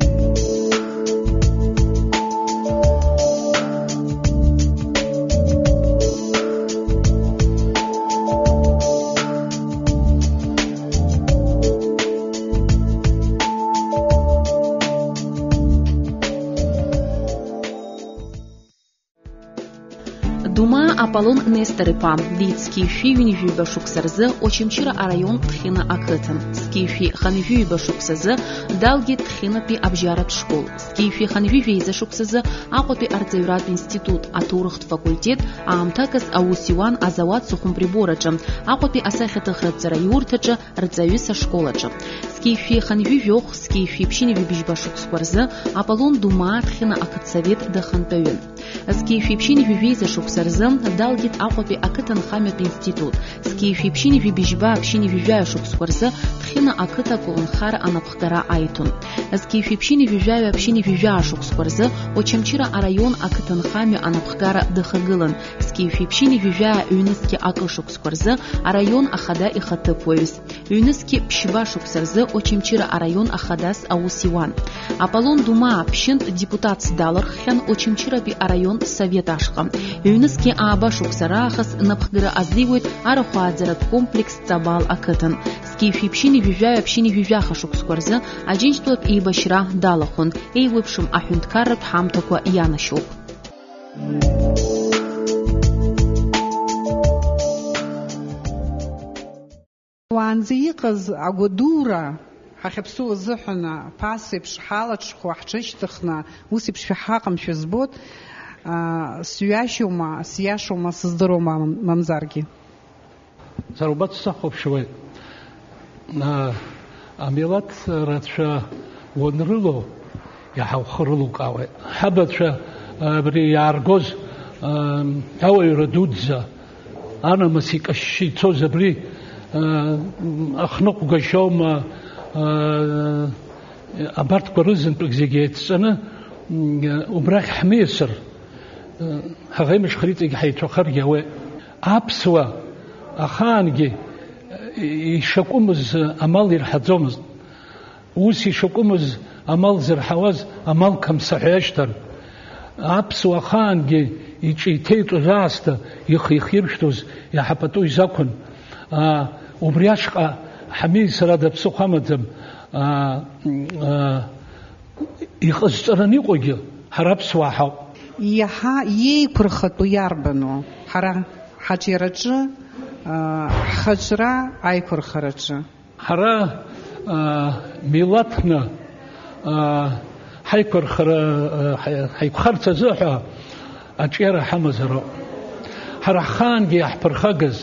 Thank you. Балон Нестерыпа, Дит скифи ҩынжәиба шықәсазы Очамчыра Арайон Тхина ақыҭан. Скифи хынжәиба Далги Тхина Пи Абжарат школ. Скифи хынжәижәеиза шықәсазы Аҟәатәи Арцеврат институт, Атурхт факультет, Аусиван Азават Сухум азауад сухымприбораҿы, Аҟәатәи Храцера ҵараиурҭаҿы рҵаҩыс ашколаҿы ханвивьох скифи пшини пщиневи башықәсқәа аполлон думаа дхьына акатсовет дахантавин скифи пшини ҩеиза шықәса далгит далгеит Аҟәатәи ақыҭанхамҩатә институт скифи пшини вибишба пшини жәаҩа шықәсқәа тхина дхьына ақыҭа аколнхара айтун скифи пшини ԥшьынҩажәи жәаҩа ԥшьынҩажәи жәаа шықәсқәа рзы очамчыра араион ақыҭанхамҩа анапхгара дахагылан зқиевфи ԥшьынҩажәи жәаҩа ҩнысгьы Арайон ахада ихаҭыԥуаҩыс ҩнысгьы ԥшьба пшиба рзы Очимчира Арайон Ахадас Аусиван. Аполлон Дума Пщент депутат Сдалар Хен Очимчира Би Арайон Совет Ашха. Юниске Аба Шуксара Ахас Напхгара Азливует Арахуадзарат комплекс Цабал Акатан. Скифи Пщини Вивяя а Пщини Вивяха Шукскорзе Аджинчтуап и Башира Далахун. Ей Випшим Ахюнткарат Хамтакуа Янашук. Thank you. Уаанзы иҟаз агәадура ҳахьԥсу азыҳәаны ԥас еиԥш ҳалаҽхәо ҳҽышьҭыхны ус еиԥш шәҳаҟамшәа збот сҩашьома сиашоума сыздыруама мамзаргьы сара убас сахәаԥшуеит амилаҭ э, рацәа уанрыло иаҳа ухы рылукаауеит ҳабацәа абри э, иааргоз э, ауаҩра дуӡӡа анамыс икашьшьы ицоз абри äh ach noch geschau mal äh abart korizen prigzigetsen umbrach hmeser hagem schrit ich hay tocher jawe abswa ахаанги э, ишакумыз амал ирҳаӡомызт ус ишакумыз амал зырҳауаз амал камсаҳәашьҭан аԥсуа ахаангьы иҿы иҭеиҵоз аасҭа ихихиршәтоз иаҳапату изақәын Убри ашҟа ҳамиз сара даԥсыхәамаӡам амаӡам иҟазҵараны иҟоугьы ҳара аԥсуаа ҳауп иаҳа иеиқәырхатәу иарбану ҳара ҳаҿиараҿы ҳхаҿра аиқәырхараҿы ҳара милаҭны ҳаиқәырхара ҳаиқәхарц азыҳәа аҿиара ҳамазароуп ҳара ҳхаангьы иаҳԥырхагаз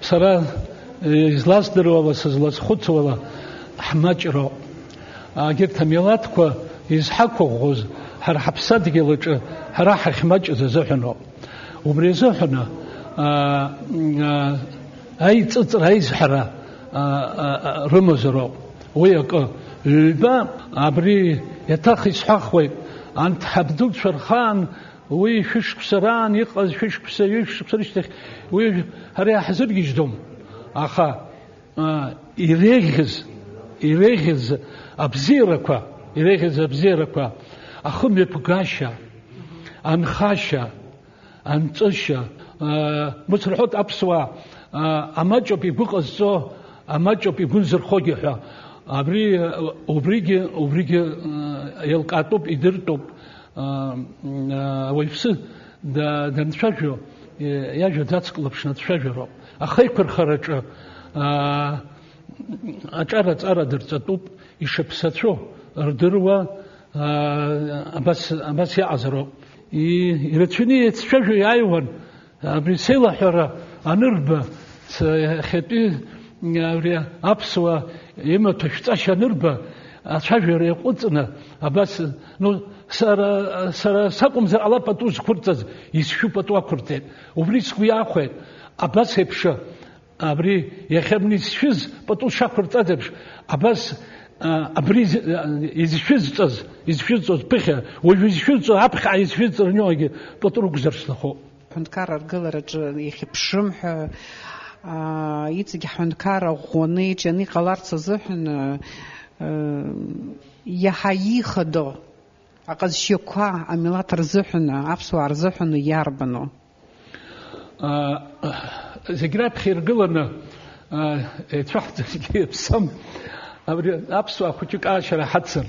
сара э, злаздрова со злосхуцова хмачро агерта мелатква из хакогоз хар хапсадгилуч хара хахмач зазохно убрезохно а ай цуцрайз хара ромозро ويك البا ابري يتخ يسحخوي انت حبدوك شرخان وي ششكسران يقز ششكسر يشكسر يشتك وي هري حزر يجدم أخا آه، يريغز يريغز أبزيركوا يريغز أبزيركوا أخم يبقاشا أنخاشا أنتشا آه، مسرحوت أبسوا آه، أماجو بيبقزو أماجو بيبنزر خوجيحا أبري أبريجي أبريجي يلقاتوب إدرتوب აუიფსი და დანშაჟო я же зацклопшна тшежеро а хайквер харача а ачара цара дерца туп ишепсацо рдырва а бас бас я азро и ирчини тшежу яйван абрисела хора анырба хэти авриа апсва имо тшца шанырба ачажере куцна а бас ну сара сара сакумзе алапату зхурцаз ис шупату акурте убрис хуя ахве абас хепш абри яхемнис шиз пату шакурцадебш абас абри из шизцаз из шизцаз пехе уж из шизцаз апха из шизцаз ньоги пату ругзерслахо хунткар аргыларач яхепшим ха а ицги хунткар агуны чани каларцазы хун яхаихадо аҟазшьақәа амилаҭ рзыҳәаны аԥсуаа рзыҳәаны иарбану зегь раԥхьа иргыланы еицәаҳҵаргьы иаԥсам абри аԥсуаа хәыҷык аашьара ҳацын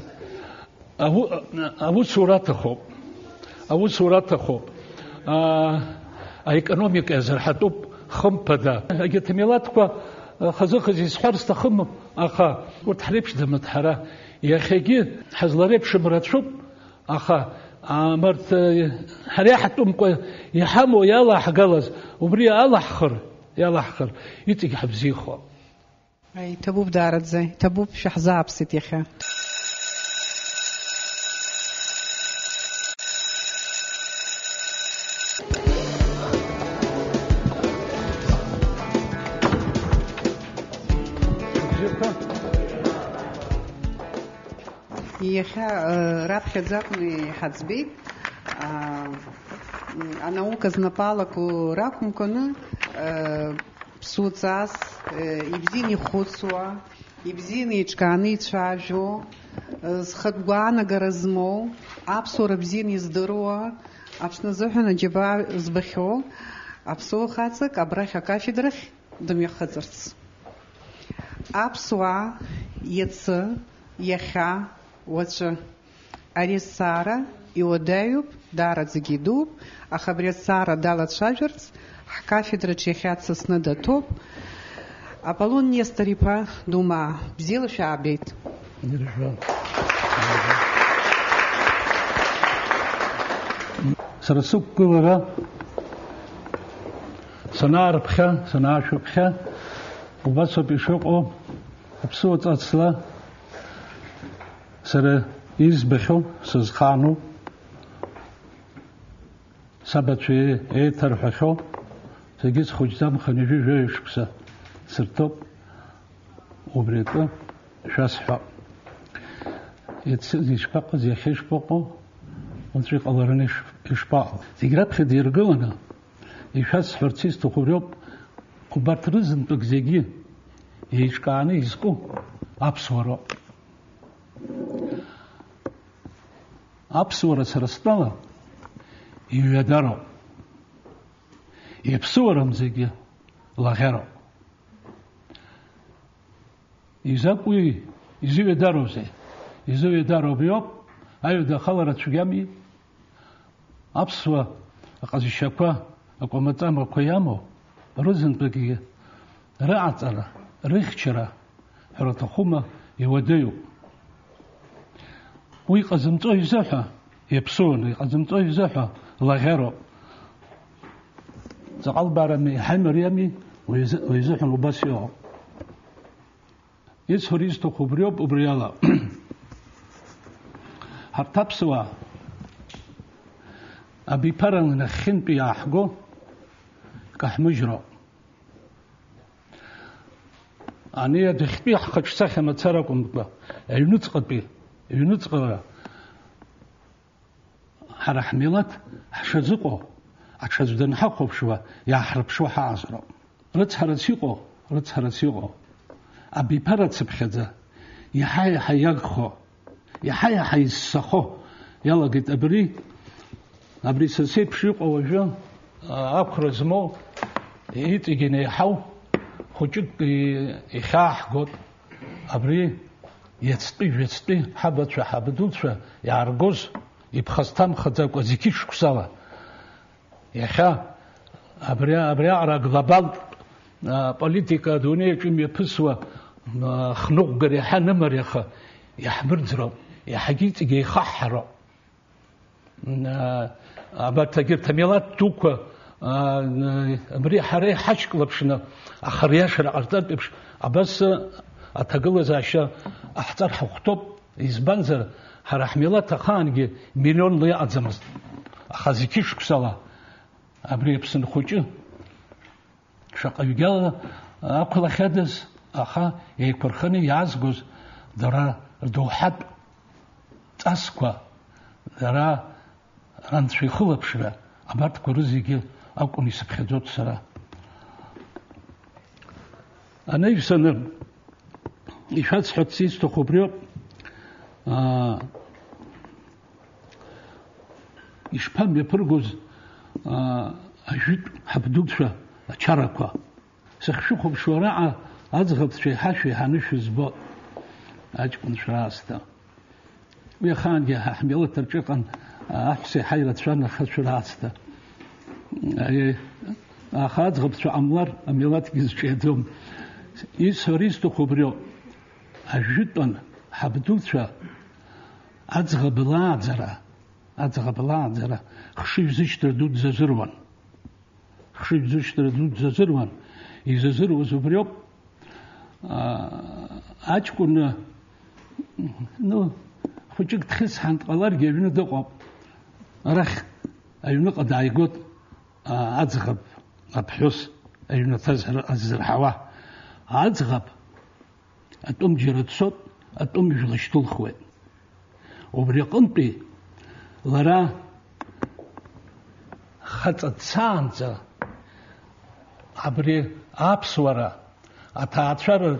аусура аҭахуп аусура аҭахуп аекономика иазырҳатәуп хымԥада егьырҭ амилаҭқәа хазы-хазы изҳәар сҭахым аха урҭ ҳреиԥшӡамызт ҳара иахьагьы ҳазлареиԥшым рацәоуп аха амарт ҳара иаҳтәымкәа иҳамоу иалаҳгалаз убри алаҳхыр иалаҳхыр иҵегь ҳабзихуам иҭабуп даараӡа иҭабуп шәаҳзааԥсит иахьа Илья, Раб Хаджапный Хацбей, а наука знапала ку ракум кону псуцас, ибзини хуцуа, ибзини чканы чажо, схатгуана гаразмо, апсура бзини здороа, апшназухана джиба збахё, апсуа хацак, Абраха кафедрах, дымя хацарц. Апсуа, яца, Яха, отже, Арис Сара, Иодеюб, Дарац Гидуб, Ахабрец Сара, Далат Шаверц, Хкафедра Чехятса Снадатоп, Аполлон Несторипа Дума, Бзилов Абейт. Сара суккулара, санаарԥхьа, санаашәыԥхьа, убасоуп ишыҟоу, аԥсуа ҵацла, ცერე ის ბეხო სხანო საბაჩი ეთერ ხეხო ზეგის ხუჯდა მხნიჟი ჟეშქსა ცერტო უბრეტო შასხა ეცი ნიშპაყ ზეხეშპოყო ონცი ყოლარნე შპა ზიგრად ხედირგონა ეშას ხორცის თხურიო უბართრიზნ თუ ზეგი ეშკანი ისკო აფსორო абсура царастала и ведаро и абсурам зеги лахеро и закуи и зиве дарозе и зиве даробио айо да халара чугами абсва акази шаква акомата мако ямо розен беги раатара рихчера ротахума и водею უი ყაზმწო იზაჰა ეფსონ ყაზმწო იზაჰა ლაღერო ზალბარამი ჰამრიამი უი იზაჰა ლუბასიო ეს ჰორიზონტო ხუბრიო პუბრიალა ჰარტაფსვა აბი პარალნა ხინპი აჰგო კაჰმუჯრო ანია დიხპი ხაჩსა ხემაცარა კუნდა ელნუ წყპი ҩныҵҟа ҳара ҳмилаҭ ҳшазыҟоу аҽаӡә данҳахәаԥшуа иааҳрыԥшуа ҳаазароуп рыцҳарац иҟоу рыцҳарац иҟоу абиԥара цыԥхьаӡа иаҳа иаҳа иагхо иаҳа иаҳа изсахо иалагеит абри абри са сеиԥш иҟоу уажәы ақәра змоу иҵегьы неиҳау хәыҷык ихьааҳгот абри ეცტი ვეცტი ჰაბაცა ჰაბდუცა ярგოს იფხასთან ხძაკვა ზიქი შქსავა ეხა აბრია აბრია არა გლობალ პოლიტიკა დუნეჩი მიფსვა ხნუღ გრე ჰანმარი ხა يحمر ძრო يحგიც გე ხაჰრო აბათა გერ თემელა თუკა აბრი ჰარე ჰაჩკლაფშნა ახრია შრაყარდა პიფშ აბას аҭагылазаашьа ҳҵар ҳахәҭоуп избанзар ҳара ҳмилаҭ ахаангьы миллионла иҟаӡамызт аха зегьы шықәсала абри аԥсын хәыҷы шаҟаҩгьала ақәлахьадаз аха еиқәырханы иаазгоз дара рдоуҳатә ҵасқәа дара ранцәа ихылаԥшра абарҭқәа рызегьы акәын исыԥхьаӡот сара анаҩсанырм ისაც ხაციც თუ ხუბრიო აა ისფა მეფრგოზ აა აშუტ აბდუბშა ჩარაკვა სახშუ ხუბშორა აძღებში ჰაში ჰანიშის ბო აჭკუნშასთა მე ხან გე ჰამილა ტრჭიყან აჰსე ჰაირა ჩანა ხაშურასთა აი ახაძღებში ამლარ ამილატ გიზჭედო ის ჰრისტო ხუბრიო ჟიტონ ჰაბდუცა აძღბლა აძრა აძღბლა აძრა ხშივზიშტრ დუ ძეზერვან ხშივზიშტრ დუ ძეზერვან იზეზერ უსუფრიო ა აჭკუნ ნუ ხუჭი თხის ჰანტყალარ გევინო და ყო რახ აიუნა ყდაიგოთ აძღბ აფჰოს აიუნა თაზ აზრ ჰავა აძღბ а том жерцот а том жилыштул хвет обреконти лара хаца цанца абре апсвара ата ачар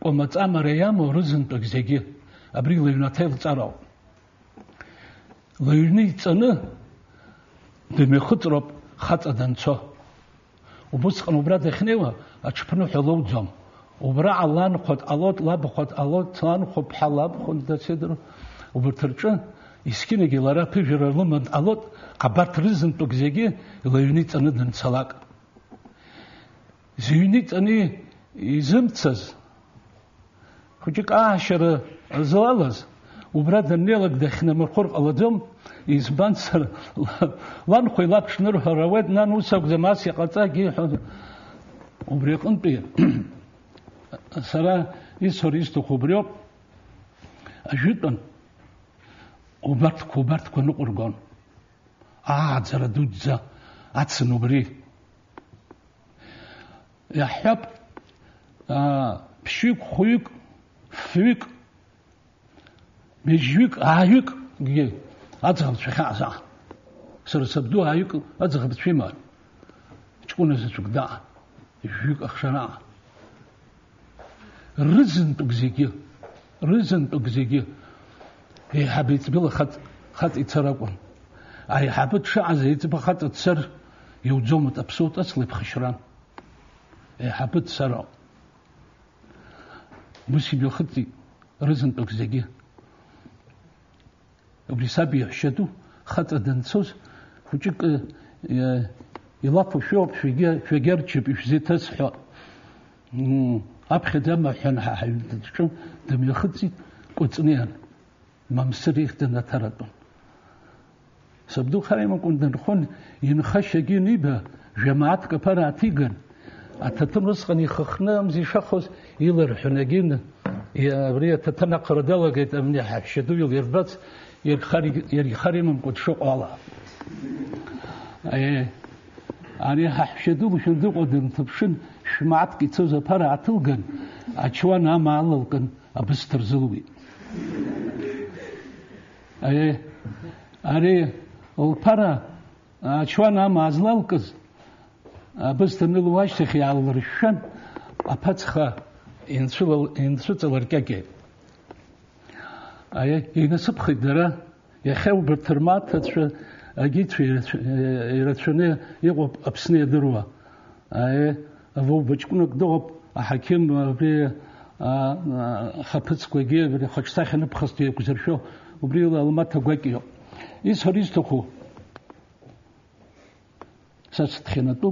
комацамаре ямо рузнтук зеги абри левнател царал ლეინი წანა მე მეხუთროპ ხაწადან ცო უბოს ხნობრად ეხნევა აჩფნო ხელოვძამ უბრა ალან ხოთ ალოთ ლაბ ხოთ ალოთ თან ხოფ ჰალაბ ხონ დაცედრო უბრთრჭა ისკინი გელარაფი ჟერალო მან ალოთ ყაბართრიზნ თუ გზეგი ლევნი წანი დნცალაკ ზივნი წანი იზმცაზ ხუჭი კაშერ ზალალას უბრა დნელაკ დახნა მოხორ ალადომ ის ბანცარ ლან ხელაკ შნურ ჰარავედ ნან უსაგზე მასი ყაცა გი ჰონ უბრიყნ პი сара историс то хубрё ажитон убат кубат кону кургон а зара дудза ацнубри яхаб а пшик хуйк фик межвик аюк ге ацхам чхаза сырсабду аюк ацхам чима чкунасачук да жук ахшана рызынту гзеги рызынту гзеги э хабиц бил хат хат ицаракон ай хабит шаазе ицба хат цэр юджом тапсута слеп хшран э хабит сара муси бил хати рызынту гзеги обли саби шету хат дэнцос хучик э и лапу шоп шиге шегерчип и физитас ха м აფხედა მაჰან ჰაჰილდა ჩო დემიხიცი კუცნიან მამსრიხდა ნათარატო სუბდუხარი მოკუნდენ ხონ ინხა შეგინიბა ჟემაათ კფარათიგან ათათმოს ხნი ხხნამ ზიშახოს ილერ ჰუნეგინ იაბრი ათათნა ყრდელა გეთ ამნი ჰაშედუ ილერბაც ირხარი ირხარი მოკუნდ შოყალა აი არი ჰაშედუ ბუშუნდუ ყოდენ თფშინ шмат кицо запаратылган а чуа на малылган а быстр зылуи аре аре ол пара а чуа на мазлалкыз а быстр нылу ашты хиялыр шан апацха инцул инцуцлар кеке аре инасыпхыдыра яхел бытырмат атшы агитри ирацуне э, э, иго апсне дыруа аре ვო ბჭკნო დო ჰაკიმ ბრი ა ხაფც გვეგე ბრი ხაჩსახენ ფხსტი ეკუზერშო ბრი ალმათა გვეკიო ის ჰორის თოხო საც თხენა თუ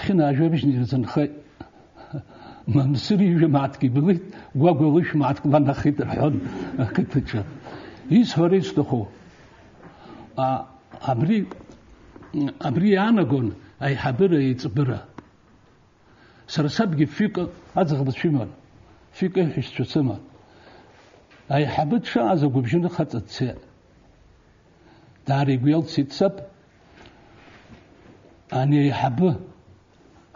თხენა ჟებიშ ნიზენ ხე მამსრი ჟე მათკი ბილი გვაგოლიშ მათკლა ნახით რაონ ქთჩა ის ჰორის თოხო ა აბრი აბრი ანაგონ აი ჰაბრი იწბრა სრსაბგი ფიკ აძღბ შიმან ფიკ ეშ ჩუცმა აი ჰაბუჩა აზგუბშუნ ხაცაცე დარი გიელ ციცაბ ანი ჰაბ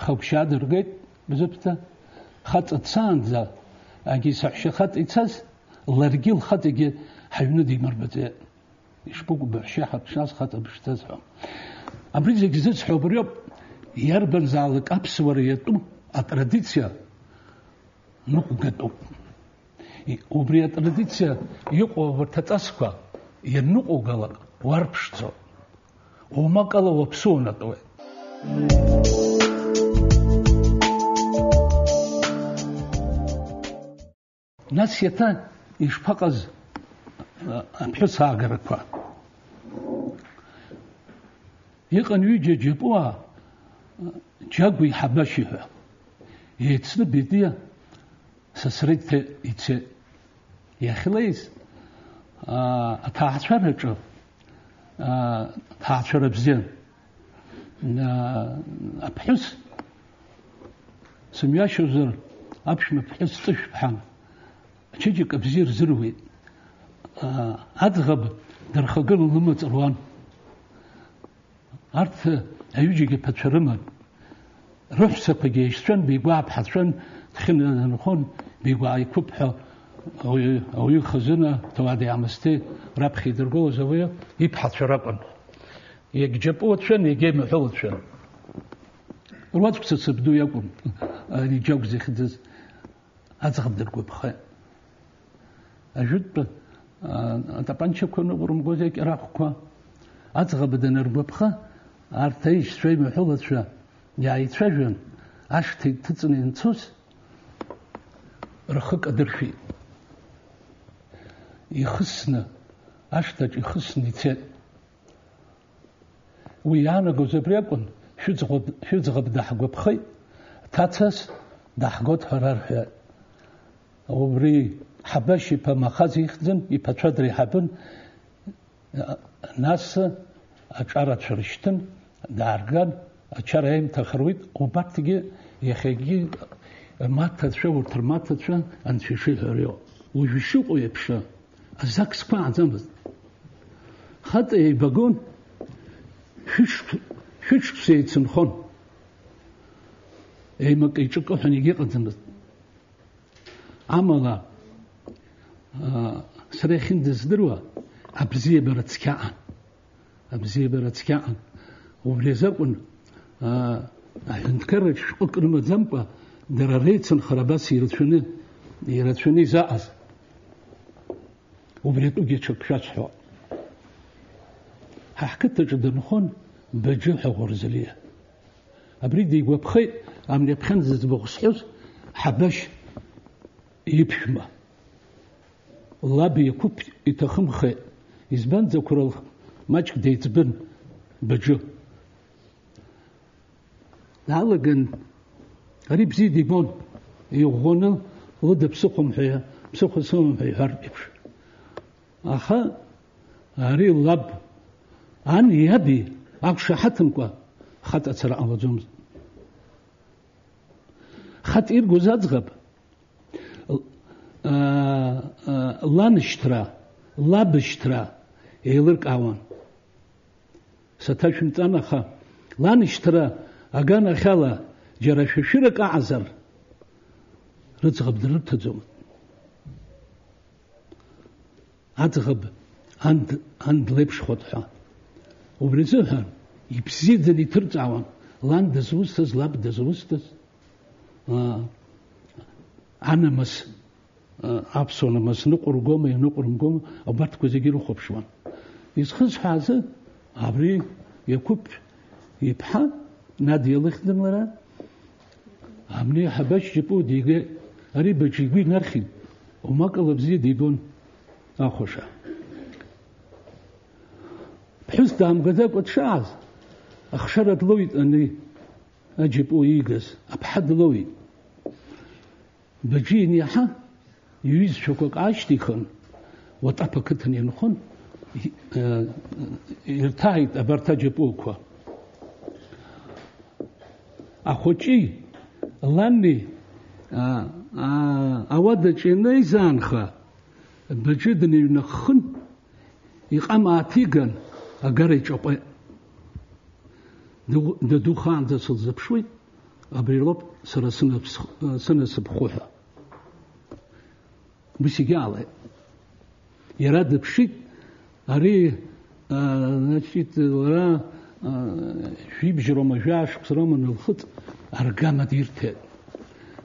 ხოქშად რგეთ ბზუფთა ხაცაცან ზა აგი საშე ხაციცას ლერგილ ხაციგი ჰაივნუ დიმარბეთე ისპუგ ბეშე ხაცას ხატა ბშთაზო აბრიზი გიზეც ხობრიო იარბან ზალი კაფსვარი ეტუ а традиция ну гэто и убрия традиция иqo вртацква я ну гола варпшцо омакало вопсонатое нацията иш паказ апсагарква иқан үй жежепуа ჯაგვი ჰაბაშიჰა يتسبب ديا سسريت يتس يا خليز آه، تعشر هجر آه، تعشر بزين آه، أبحث سميا شو زر أبش مبحث تشبحان تشجك أبزير زروي أدغب درخقل لما تروان أرث أيوجي بتشرمان რუსფეგეშენ ბიგვაფაშენ თხინენ ხონ ბიგვაი ქუფა ოი ოი ხზინა თვადი ამსტი რაფხიდრგო ზოვე იფაშრაკონ ეგჯეპოჩენ ეგემჰოჩენ რუსფეგეშენ ბიგვაფაშენ ანი ჯოგზე ხძის აცხამდერ ქუფა აჟუტ ატაპანჩო ქონო ბრუმ გოზე კრახქვა აცხაბდენ რუფხა ართეი შვეი მჰოჩა ჯაიცვეჟენ აშთი თწნენ წუს რხ კდრფი იხსნა აშთაჭი ხსნიცე უიანა გოზებრიაკონ შუძღოთ შუძღობდა ჰგუფხი თაცას დაჰგოთ ჰარარჰე ოვრი ჰაბაში ფამახაზი ხძენ იფაჩადრი ჰაბუნ ნასა აჭარაჩრიშთენ დარგან ჩარაიმ თხრვით უბართიგი ეხეგი მათ შეურთრ მათ ჩვენ ან შეშერიო უშიში ყიებშა ზაქს ყა ძამ ხატე ბაგონ ჰიშ ჰიშ ცეიცენ ხონ ე მე კიჩო ხონ იგი ყძამ ამალა ა სრეხინ ძდრვა აბზიებ რაცკა აბზიებ რაცკა ობლეზაკუნ аҳәынҭқарра шәҟәык рымаӡамкәа дара реицын харабас ирацәаны ирацәаны изаҟаз убри атәугьы ҽак шәацҳәо ҳа ҳқыҭаҿы дынхон баџьыҳәа ӷәырзлиа абри дигәаԥхеит амни аԥхьанӡа зыӡбахә зҳәоз ҳабашь иԥшәма лаб иақәыԥ иҭахымхеит избанӡа қәрал маҷк деиҵбын баџьы ნალგენ რიბზი დიბონ იღონა ოდა ფსიქომხია ფსიქოსომი ჰარტიფშ ახა არი ლაბ ან იაბი აქვს შეხათმკვა ხატაცრა ამაძომ ხატირ გუზაძღებ აა ლანშტრა ლაბშტრა ელერკავან სათაშვიმ წანახა ლანშტრა აგან ახალა ჯერა შეშირა კაზარ რაცა ბდნა თძომ აძღბ ანდ ანდ ლებშ ხოთა უბრიზა ხან იფსიდნი თრწავან ლანდ ზუსტს ლაბ ზუსტს ა ანამას აფსონამას ნუყურგომ ნუყურგომ აბარტკვეზიგი რო ხობშვან ის ხს ხაზე აბრი იქუფ იფა ნადიელიხდნლარა ამნე ჰაბაშ ჯიპუ დიგე არი ბეჩი გვი ნარხი ომაკლებზი დიგონ ახოშა ფეს დამგზა კოჩას ახშარად ლოი ანი ჯიპუ იგეს აფჰად ლოი ბეჩი ნიჰა ივის შოკო კაშტი ხონ ვატაფა ქთნი ნხონ ერთაი აბარტა ჯიპუ ხო а хочи ланни а а авада ченей занха бечедни нахын иқам атиган агаре чопе ду духан да сол запшуй абрилоп сарасын сын сып хуха бисигале ярад пшит ари значит ора ვიბჟრომა ჟაშხს რომ ნხუთ არ გამადირთე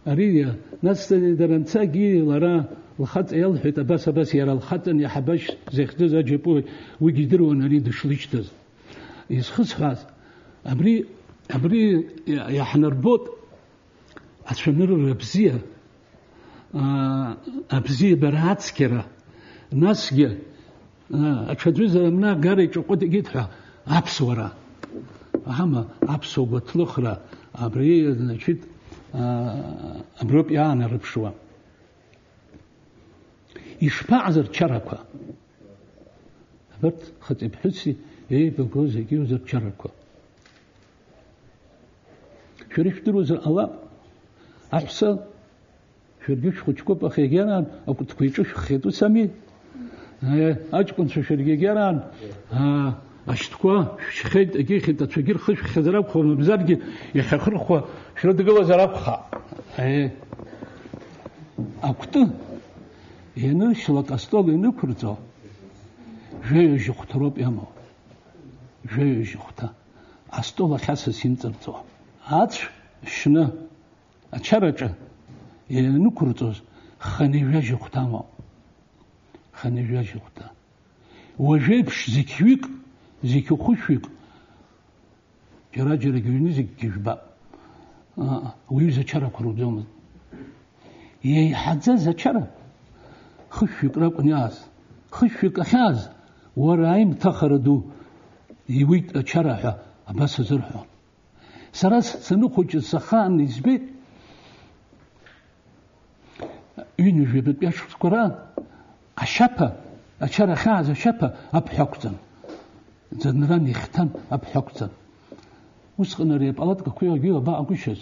არია ნასტელი დარანცა გილარა ლხაც ელჰეთ აბასაბას იარალ ხატენ იაბაშ ზეხდე ზაჯეპუ ვიგიდრონ არი დშლიჩდეს ის ხსხას აბრი აბრი იაჰნერბოთ აშენურ რებზია აა აბზი ბერაცკერა ნასგე აჩვეძე მნა გარეჭო ყოდი გითხა აფსვარა ама абсоготлохра абри значит а европяна рыпшва ишпазер чараква вот хоть ибхуси э бугоз экиуз чараква шрифтруз ала ахса шергиш хучко пахегенан акуткуичу хедусами э ачкун шергигеран а აში თქვა შეხედე იგი ხედა ჩვენი ხე შეხედა ხომ ზარგი ეხა ხრხვა შრო დგება ზარაფ ხა აი აკუტ ენა შლატასტოლ ენა ქრძო ჟეჟი ხთროპ ამო ჟეჟი ხთა ასტოლა ხასა სიმწრწო აც შნა აჩარაჭა ენა ქრძო ხნივე ჟი ხთამო ხნივე ჟი ხთა ვაჟებშ ზიქვიკ ზიქი ხუშვიკ ჯერაჯერე გვინი ზიქი გიშბა აა უი ზაჩარა ქრუდომ იეი ჰაძა ზაჩარა ხუშვიკ რა ყნიას ხუშვიკ ხაზ ვორაიმ თახრდუ იუი ჩარა ჰა აბას ზერჰო სარას ცნუ ხუჭი სახან ისბი ინუ ჟებეთ ბიაშხს ქრა აშაფა აჩარა ხაზ აშაფა აფხაკუძან ძნრა ნიხთან აფხოქცა უსყნარია палатка ქვია გიო ბა აგუშეს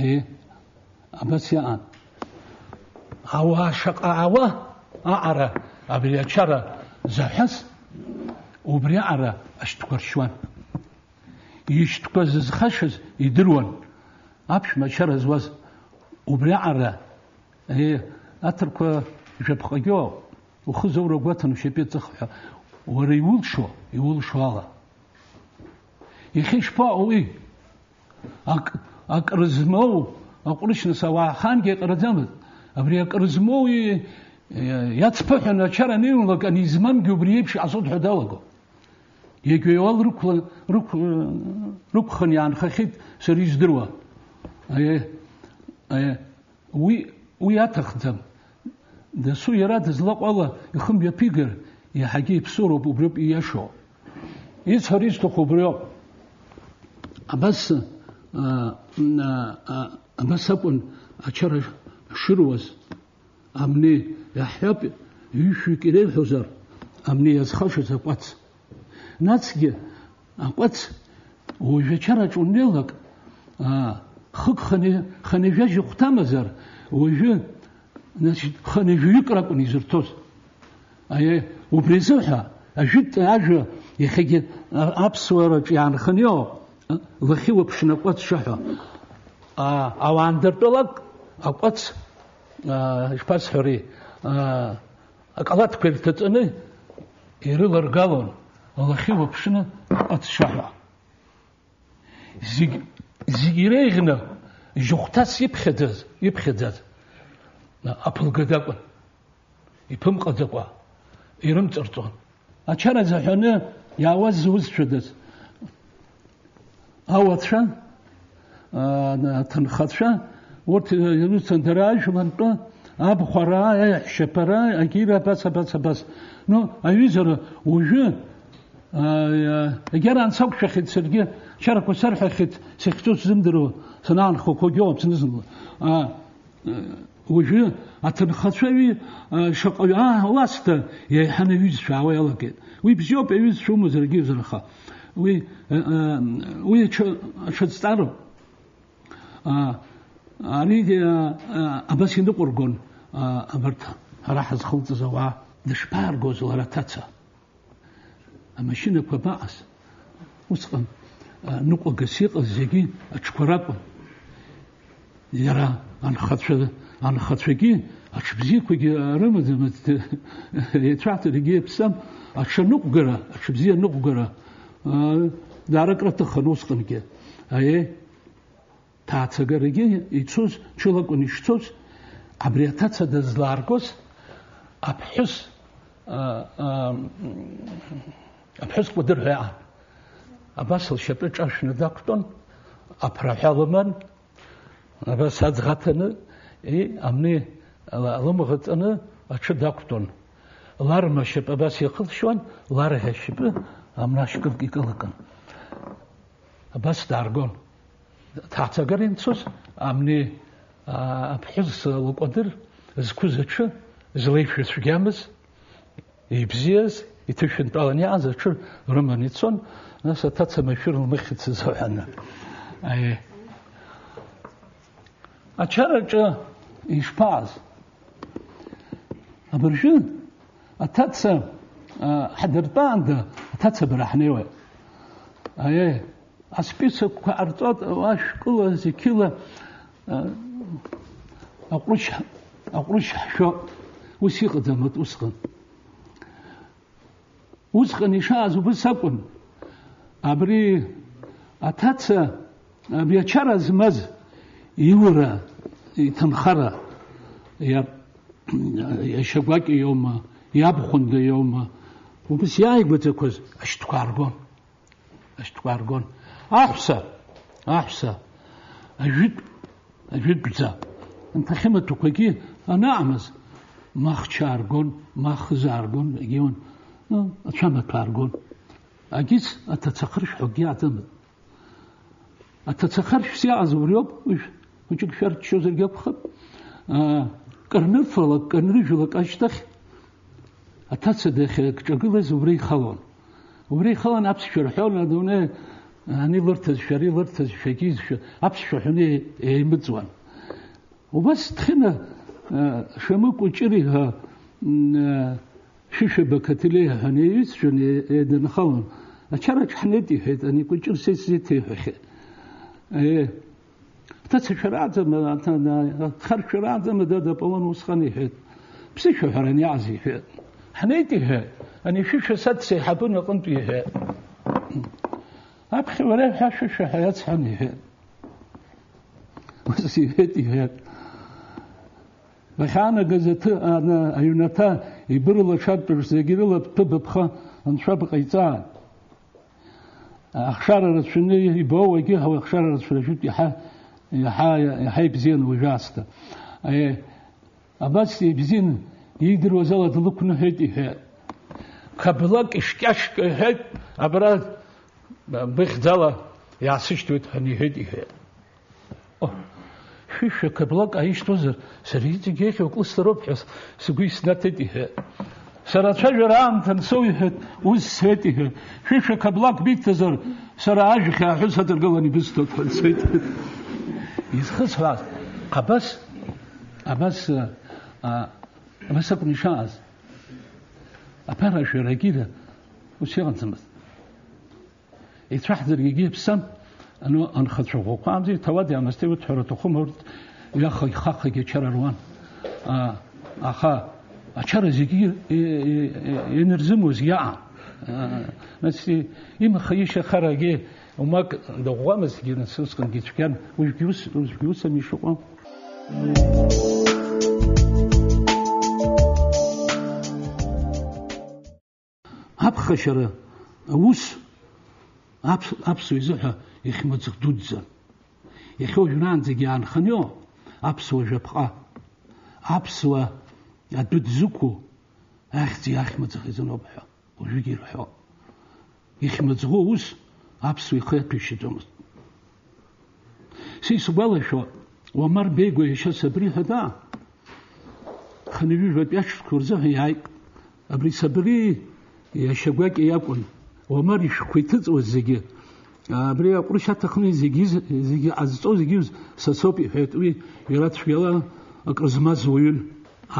აი აბასია ან ჰავა შაყავა აარა აბრია ჩარა ზაჰას უბრია არა აშტქორშვან იშტქა ზხაშეს იდრუან აფშმა ჩარა ზვას უბრია არა აი ატრკო შეფხა გიო უხზო როგვათან შეფიცხა ვერი უშო, იულშვალა. იხიშფა უი. აკ აკრზმო, აკრიშნა სავახან გეყრძამ, აბრი აკრზმო უი. яцпахана чара нилока низмам гюбриепши асот хадалого егеол рукла рук рукхан ян хахит сериздруа э э уи уи атахтам да су ярат злаквала ихым япигер я хаги псуро убро пияшо ის არის თუ ხუბრიო აბას აა აბასაპონ აჩარა შიროს ამნე ჰაპ იშიკერე ჰოზარ ამნე ასხაშოთ აკვაც ნაცგე აკვაც უშეჩარა ჭუნდელაკ აა ხხნე ხნეჟე ხთამაზარ უშე ნაცი ხნეჟი კრაკონი ზრთოს აა აი უბრიზოა აშუტ აშო იხეგი აბსურო ჭიანხნიო ვხი უფშნაკოც შაჰა ა ავანდერტოლაკ აკოც შფასხური ა კალათ ქერთეწნი ერილერგალონ ვხი უფშნა აკოც შაჰა ზიგ ზიგირეგნა ჟუხთა სიფხედაზ იფხედაზ აფულგედაკვა იფმყაძაკვა ერემ წრწო. აჩარა ზაჰანა იავა ზუს შედეს. აუაცა აა თანხაცა ვორთ ინუ ცენტრა შუბანტო აბხვარა შეფერა აგირა პასა პასა პას. ნუ აიზერ უჟე აა ეგერ ან საქ შეხეთ სერგე შარკო სერხეთ სიხწუც ზიმდრო სანან ხო ხო გიო ცნის აა уже атанхацеви э, шака а ласта я хана вид шава ялаке ви бжо певиз шума зергиз раха ви ви чо чо старо а ани де э, э, абасинду курган а барта рахаз хулт зава дешпар гоз лара таца а машина кпаас усқан нуқо гасиқ зеги ачкварап яра анхацеви ან ხაცვიგი აჩბზი ქიგი რამაზე მე ეტრატე გიფსამ აჩნუ გურა აჩბზი ნუ გურა დარაკრატა ხნოსკნიგე აი თაცგერიგი იცოს ჩულაკუნი შცოს აბრიათა ცადა ზლარგოს აფჰს აა აფჰს ყუდრა აბასალ შეპრჭაშნა დაქტონ აფრაჰალმან აბასაძღათნა и амне ламхатны ачы дактон ларма шипабас яхылшван ларга шип амнашкыл кикылкан абас даргон тацагаринцус амне апхыз локодыр зкузач злейшис гямс ипзиес итышин таланяз ачы романицон наса тацама шурл мыхыц зоян ай ачарача и Шпаз. Абыржәын, аҭаца ҳадыртәаанда аҭаца бара ҳнеиуеит. Аиеи, асписокқәа ҟарҵот ашәкыла зеқьыла аҟәрыч аҟәрыч ҳшәот. Ус иҟаӡамызт усҟан. Усҟан ишааз убыс акәын. Абри аҭаца абри ачара змаз иура ითმხარა ია ია შეგვაკიომა იაბხუნდეიომა უბის იაიგვეთ ქოს აში თქვა რგონ აში თქვა რგონ აფსა აფსა აჟიტ აჟიტ ბცა თხემა თქვა კი ანა ამას მახჩა რგონ მახზა რგონ ეგეონ აჩამა თქვა რგონ აგიც ათაცხრშ ჰოგი ადამი ათაცხრშ სია აზურიო უჩი ქერ ჩოზერ გაფხა ა კერნეფოლა კერნიჟულა კაშტახ ათაცე დეხე ჭოგილეს უბრი ხალონ უბრი ხალონ აფშურ ხელნა დუნე ანი ვერთეს შარი ვერთეს შეგიზ აფშურ ხუნი ემბძვან უბას თხინა შემო კუჭირი ა შიშე ბაკათილი ანიც შენ ედენ ხალონ აჩარა ჩხნედი ჰეთ ანი კუჭირ სიცი თი ხე ე تتشراعزم خرشراعزم دادا بوان وسخاني هيد بسيشو هران يعزي هيد حنيتي هيد أني شيشة سات سيحبون قنت هيد أبخي ولا حاشة حياة سحني هيد وسيهتي هيد Бахана газеты ана аҩнаҭа ибырлашартәыз зегьы рыла ҭыԥ быԥха анцәа бҟаиҵаан. Ахшара рацәаны ибоу агьы ахшара рацәаражәит иаҳа хайп зин ужаста э абаси бизин идро залат лукну хети хэ кабла кишкаш хэ абра бихзала ясич твит хани хети хэ о шиша кабла а ишто зер серити гехе оклы сроп хэс сугис натети хэ Сара чажара антан сойхет уз сети хэ шиша кабла бит тезер сара ажхэ хэсатер гэлани бистот хэ сети იცხს ვას აბას აბას ა მასა პრიშას აფერაში რეგიდა უშიღანცმას ეცრაჰზერ გიგიფსან ანუ ან ხაცრო ყვამზი თავად ამასთი უთხრათო ხომორდ ია ხი ხახი გეჩარარوان ა ახა აჩარა ზიგი ენერზი მოზია ა მასი იმ ხი შეხარაგე უმაკ დოღამს გიურნ სუსკან გიჩქან უჯგუს უჯგუს ამიშოყა აფხაშარა უს აფს აფსუიზა ეხმოძღ დუძა ეხო ჟანძიგი ანხნიო აფსუჟა ფა აფსუა დუძუკუ ახცი ახმოძღ ეზნობა უჟგიროა ეხმოძღო უს აფსვიხე ფიშიტომს სი სუბალეშო ვამარ ბეგვე შესაბრი ხდა ხნივი ვეპია შქურზე ღიაი აბრი საბრი ეშეგვა კი აკონ ვამარ შქვითი წო ზიგი აბრი აყრუშა თხნი ზიგი ზიგი აზწო ზიგი სასოპი ფეტვი ვერაც ვიალა აკრზმაზ ვუილ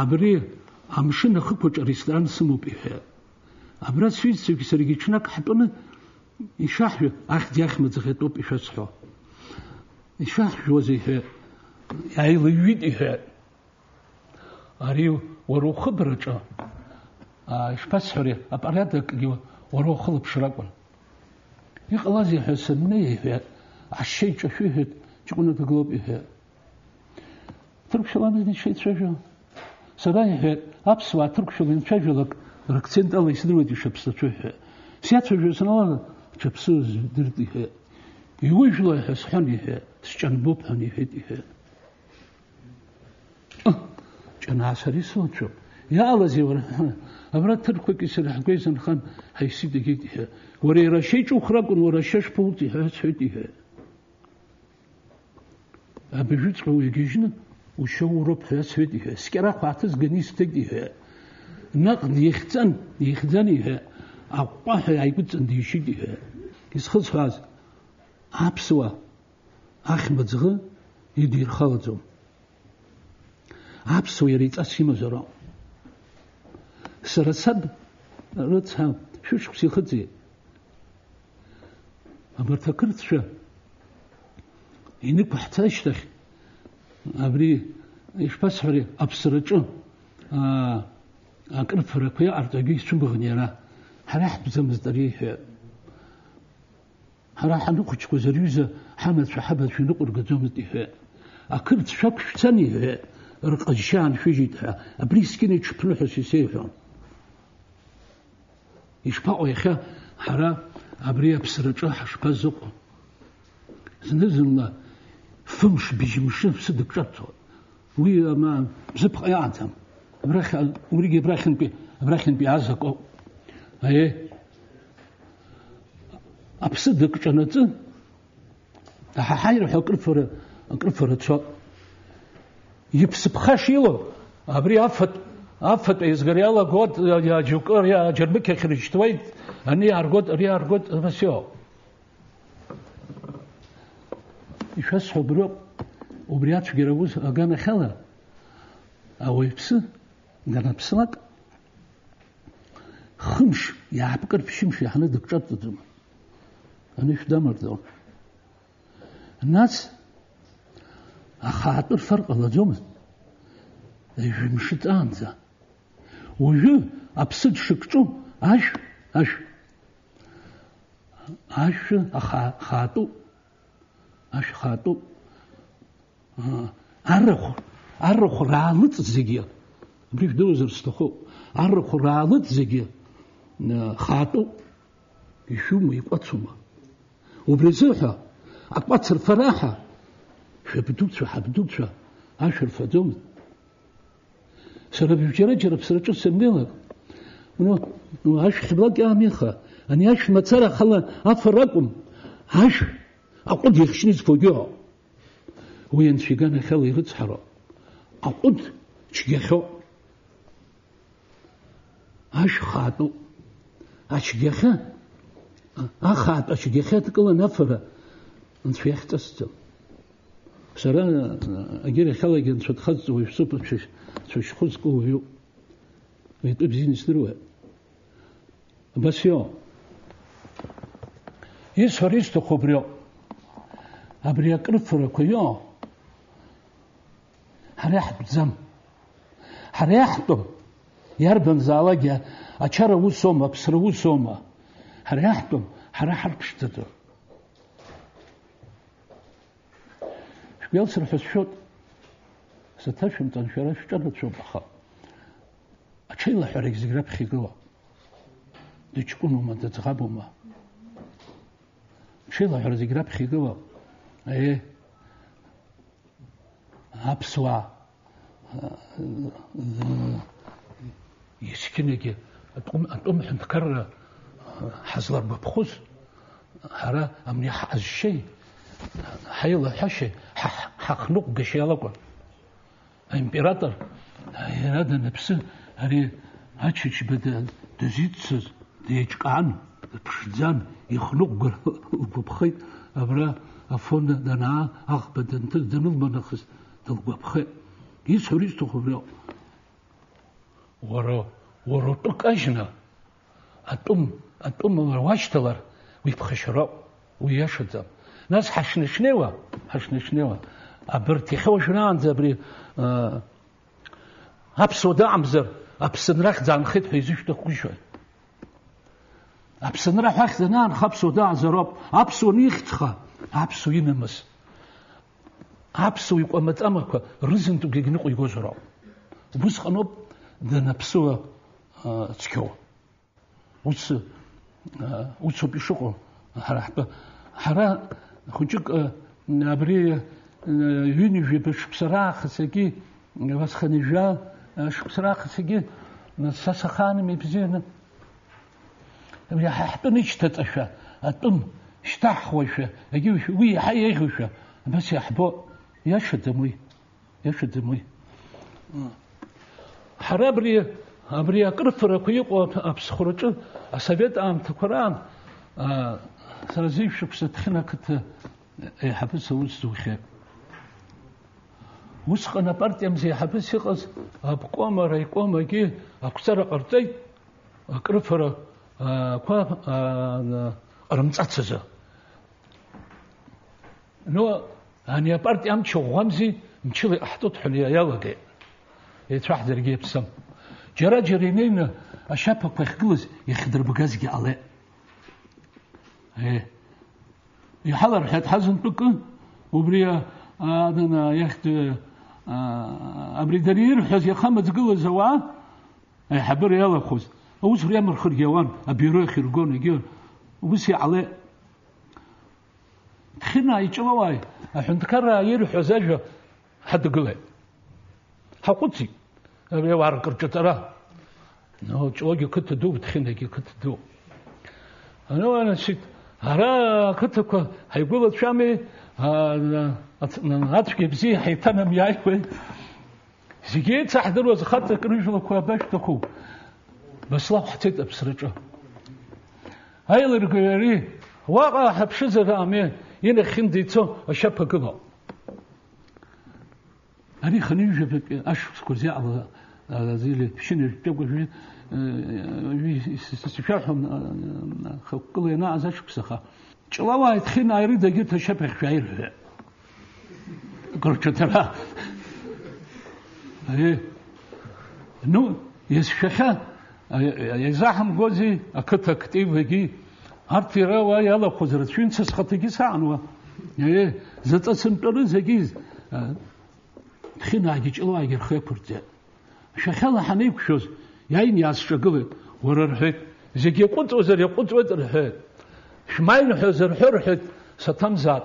აბრი ამში ნახი ფოჭრისთან სმუპი ხე აბრა სვიც ზიგი სერგი ჩნა კატონ ישחיו אח דיח מצח את אופי שצחו ישחיו זה יאי לויד יה אריו ורו חברצ'ה אשפס חורי אפריד גיו ורו חלב שרקון יחלז יה סמני יה אשי צ'חי יה צ'קונו תגלוב יה תרקשלם זה נשי צ'חיו סדאי יה אפסוה תרקשלם צ'חיו לק רקצינטלי סדרו דישפסטו יה סיאצ'חיו סנולה ჩფსუზ დირტიჰე იგუშლა ეს ხანიჰე სჭანბოფანი ჰეტიჰე ჩანასარი სოჩო იალაზი ვარ აბრა თურქი კისერ ჰგვეზან ხან ჰაისი დიგიჰე ვორე რაში ჭუხრა კუნ ვორა შეშ პულტი ჰე ჩეტიჰე აბიჟი წყვი გიჟნა უშო უროფ ჰე ჩეტიჰე სკერა ხათის გენის ტიგიჰე ნაყ ნიხცან ნიხძანი ჰე აყვა აიგუ წნდიში დიე ის ხცვას აფსვა ახმძღი იდირ ხალძო აფსვერი წას იმაზე რომ სრაცად როცა შუშ ფსიხძი აბერთა კრცშა ინი ფაჰთაშ და აბრი ის ფასხური აფსრაჭო აკრფრაქვია არ წაგი ის ჩუბღნიერა ҳараҳтәӡам ари ҳара ҳаныхәыҷқәаз ари ҳамацәа ҳабацәа иныҟәыргаӡомызт иҳәеит ақырҭ шәақәшәцан иҳәеит рҟазшьа ааншәыжьит ҳәа абри скьына иҽԥныҳәас исеиҳәон ишԥаҟоу иахьа ҳара абри аԥсраҿы ҳашԥазыҟоу зны-зынла фымш бжьымшы ԥсыдык ҿарҵоит уи ама бзыԥҟа иааӡам абрахь уригьы абрахьынтәи абрахьынтәи азакоуп აი აფს დიკჭნაც და ჰაირ ჰოკრფორ ჰოკრფორცო იფსფხაშილო აბრი აფთ აფთ ეს გრიალა გოთ ია ჯუკორ ია ჯერმი ქეხრიშტვაი ანი არგოთ რი არგოთ ვსიო ისა სობრო უბრიაც გერაგუს განახელა აუ იფს განაფსლაკ ხმშ იაპკერ ფშიმშ ახნა დაკჭად ძმ ანუ შემარდო ნაც ახატურ ფარყალა ძმს ეშიმში წანცა უჟი აფსიდ შიკჭო აშ აშ აშ ახა ხატუ აშ ხატუ არხ არხ რა ლწ ზიგი ბრიგდოზერ სტოხო არხ რა ლწ ზიგი ხატო ისუ მიყვაცუმა უბრეზოა აკვაცრ ფრაჰა შეფდუცა ჰაბდუცა აშერ ფადომ შერაბი ჯერა ჯერა ფსრაჭო სემგელა ნუ ნუ აშ ხბლა გამიხა ანი აშ მაცარა ხალა აფრაკუმ აშ აყუდ იხშნის ფოგიო უენ შიგანა ხელი ღცხარო აყუდ ჩიგეხო აშ ხატო აჩგეხა ახა აჩგეხა თკლა ნაფრა ნცვიხტას თო სარა აგერ ხალე გენ ცოტხაც ვი სუპჩი ცოშ ხუსკო ვი ვეთ ბიზნეს ნრუა ბასიო ის ხრის თო ხობრიო აბრია კრფრო ქიო ჰარეჰ ბზამ ჰარეჰ თო ярдан залага ачара усома псра усома харахтум хара харпштуду шкелсэр фэшшот сатэшэм тан шэра шчэна чобаха ачэла хэрэг зиграп хигло дычкуну мада дзгабума ачэла хэрэг зиграп хигло э апсуа э, э, ешкенеге атом атом хинкар хазлар бапхуз хара амни хашшей хайла хаше хахнук гешялако император ярада непсин ари ачич беде дезитс дечкан пшдзан ихнук гупхай абра афон дана ах беден тыз дынул банахыз дыл гупхай ис хорис тухубрел воро воро токажна атом атом вачтылар випхашро уяшда нас хашнишнева хашнишнева аберти хошран забри апсуда амзер апсынрах занхит хизишта хуша апсынрах хахзанан хапсуда азроб апсу нихтха апсу инемс апсу иқомацамақва рызынту гигниқ игозро бусқаноб დანაფსუა ცქო უც უცო პიშოყო ხარა ხარა ხუჩი ნაბრი ვინი შეფსრახსეკი ვასხნიჟა შფსრახსეკი სასახანი მიფზენ ნაბრი ჰაჰტუნი შტაწაშა ატუმ შტახვაშა ეგი ვი ჰაიეხუშა მასი ჰბო ياشدمي ياشدمي ჰრაბრი აბრი აკრფრა ქიყო აფსხრუჭ ასავეთ ამთქრან ა სანაზი შუქსა თხნაკთ ე ჰაფის უსუხე უსხნა პარტიამზე ჰაფის იყოს აბკომარა იკომაგი აკუსარა ყრწეი აკრფრა ა ყა რამწაცაზე ნო ანი პარტიამ ჩოღვამზი მჩილი ახტოთ ხლია ялаგე еицәаҳзаргьы иаԥсым џьара-џьара инеины ашьаԥақәа ахьгылаз иахьдырбгазгьы ҟалеит иҳаларҳәеит ҳазынтәыкы убри адана иахьт абри дара ирҳәаз иахамыӡгылаз ауаа аиҳабыра иалахәоз аусура иамырхыргьы ауан абиуро иахиргон егьы убыс иҟалеит хьынаа иҷлауааи аҳәынҭқараа ирҳәоз ажәа ҳадгылеит თაყუცი მე ვარ გრჭოთ რა ნო ჭოგი ქთ დუ თხინე ქთ დუ ანუ ანუ შე არა ქთ ქო აი გულო შამი აა ათ გებზი ჰეთან მე აი ქო ზიგე წახდრო ზ ხატ კრიშო ქო ბაშ თქო მსლა ხთეთ ფსრჭო აი ლერ გერი ვაყა ჰფშზე რამე ინ ხიმ დიცო შაფა გმო ani khani je pe ash skozi a azil pishin je pe je si fiat ham khokle na az ash ksakha chlava et khin ayri de gir tashe pe khair ve gorchotara ani nu yes khakha ay zaham gozi akat aktiv vegi arti rawa yala khozrat shin tsas khatigi sa anwa ye zatsa simtoru zegi თხინა გიჭლო აიგერ ხეფურძე შეხელა ხანი ქშოს яინი ასშგვე ვორერჰე ზეგე ყუნწოზერ ყუნწოზერჰე შმაინ ხეზერ ჰორჰე სათამზად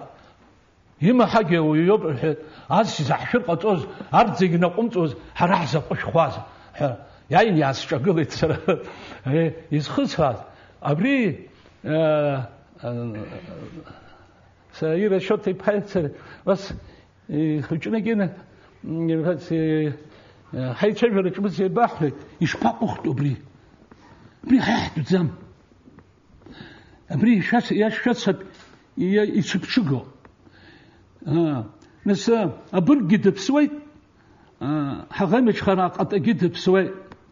იმ ჰაგე უიობრჰე ასი ზახშურ ყოწოს არ ზეგნა ყუნწოზ ჰარაზა ყშხვაზ яინი ასშგვე ლიცერ ის ხცხვაზ აბრი ა საერთოდ შოთი პაიცერ ვას ხუჭნეგენ რაღაც ჰაიჩერ რეკმუზე ბახლე ის პაპოხტობრი ბრი ხეთუ ძამ ბრი შაც ია შაც ია იჩიპჩუგო ა ნესა აბურ გიდებ სვე ა ჰაღამე ჩხარა ყატა გიდებ სვე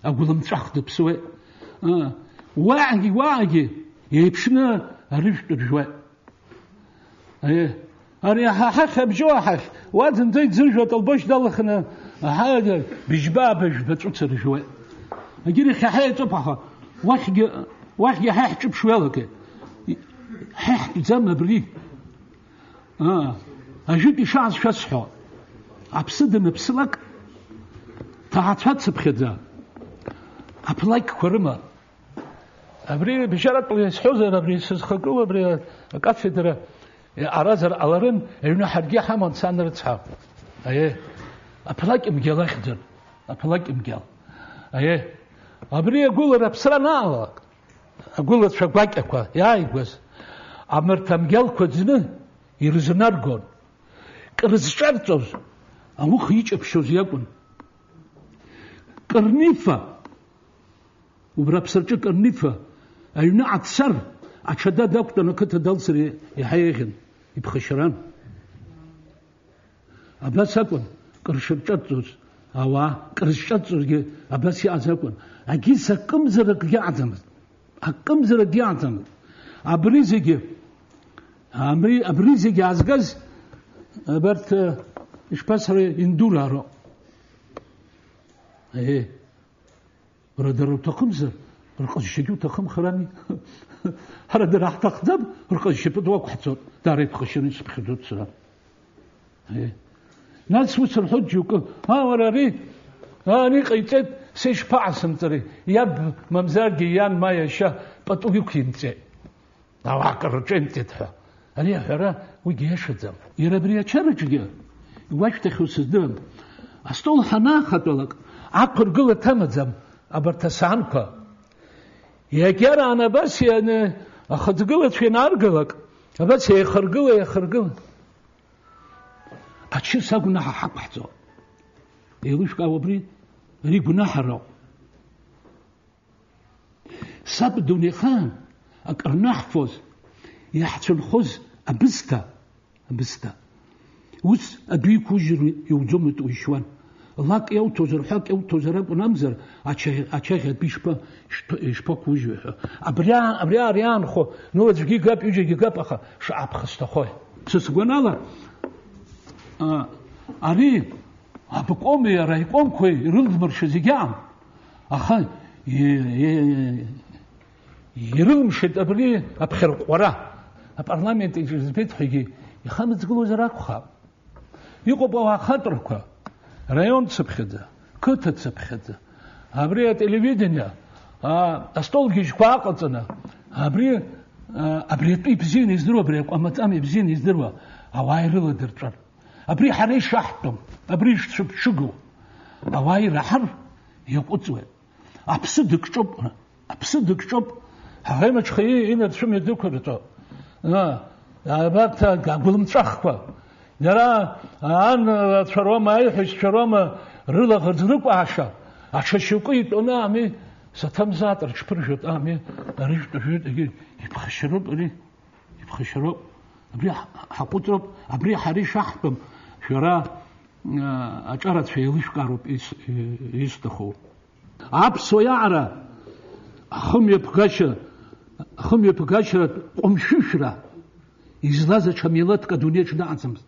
აგულამ ჩახდებ სვე ა ვაგი ვაგი ეფშნა რიშტუ ჯვე აი ari ha khabjo ha wazn zay zirjo tal bosh dal khna ha ga bijba bish batu zirjo agir kha ha to pa wakh ga wakh ga ha chub shwelo ke ha zama bri a a jut shas shas ho apsid me psilak ta hatsa tsbkhidza aplaik khurma abri bisharat plis hozer abri siz khakuv abri kafedra არაზარ ალარემ ერნა ჰარგი ჰამონ სანრცა აი აფლაკი მგელახდენ აფლაკი მგელ აი აბრი გულრა ფსრანალა გულა შაგვაკეკვა აიგვეს ამერთა მგელ ქოძნ ირზნარგონ კრზჭარწოს ამუ ხიჭებშოზი აკუნ კრნიფა უბრა ფსრჭი კრნიფა აი ნა აცარ აჩადა დაქტონო ქთ დალსრი ეჰეიხინ иԥхашьаран абас акәын кыршыбҿаҵоз ауаа кыршҿаҵозгьы абас иааз акәын агьыс акымзаракгьы аӡамызт акымзаракгьы аӡамызт абри зегьы абри зегьы аазгаз абарҭ ишԥасра индулаароуп бара дара уҭахымзар რკო შეგიუთა ხომ ხრანი არა და რა თახდაბ რკო შეფდვა ქვცო და რეთ ხო შენ ის ფხდოთ რა ე ნაც მუცო ხო ჯუკ ა ვარ არი ანი ყიწეთ სე შფას მწრი ია მამზარ გიან მაეშა პატუგი ქინწე და ვაკრჩენწეთ ხა არი ახერა უი გეშოძა ირებრია ჩერჩგი ვაჭთე ხო სძდა ასტოლ ხანა ხატოლაკ აქ რგულა თამაძამ აბართა სანქა Иагьараан абас ианы ахыҭгылацәа ианааргалак, абас еихаргыла, еихаргыла. Ачыс агәнаҳа ҳақәаҳҵо. Еилышәкаау абри, ари гәнаҳароуп. Саб дунеихаан акыр наҳфоз, иаҳцәынхоз абысҭа, абысҭа. Ус адәы иқәыжьыр иуӡом итҟәишьуан. ლაკია უთოზერ ხალკე უთოზერ აკუნამზერ აჩე აჩეხე ბიშპა შპოკუჟე აბრია აბრია არიან ხო ნუ ძგი გაპიჯი გაპახა შაფხსტა ხო სესგვანალა ა არი აბ კომი არა იყონ ხო რულმურ შეზიგან ახა ირულმ შეტაბრი აფხერ ყვარა პარლამენტი ჟიზბეთ ხიგი ხამძგულოზე რაკხა იყო ბა ხატრკა რაიონ ცფხედა ქთ ცფხედა აბრია ტელევიზია ა სტოლგიშ ყაყწნა აბრია აბრია პიპზინ ისდრო აბრია ყამაწამ იბზინ ისდრო ავაირლა დერტრა აბრი ხარი შაჰტომ აბრი შუგუ ავაირ ახარ იყუწვე აფსი დიქჭობ აფსი დიქჭობ ჰაემჭ ხი ინერ შუმე დიქურტო ა აბათა გაგულმწახვა ნარა ან რაცრომ აი ხშრომ რილა ღძნუკ აშა აშაშიკი იტონა ამი სათამზატრ შფრჟოთ ამი რიშტუშუთ იგი იფხშრო პრი იფხშრო აბრი აპუტრო აბრი ხარი შახტომ შორა აჭარა ცელიშკარო ის ის დხო აფსოიარა ხომიე ფგაშა ხომიე ფგაშა ყომშიშრა იზლაზა ჩამილატკა დუნიაჩნა აცამს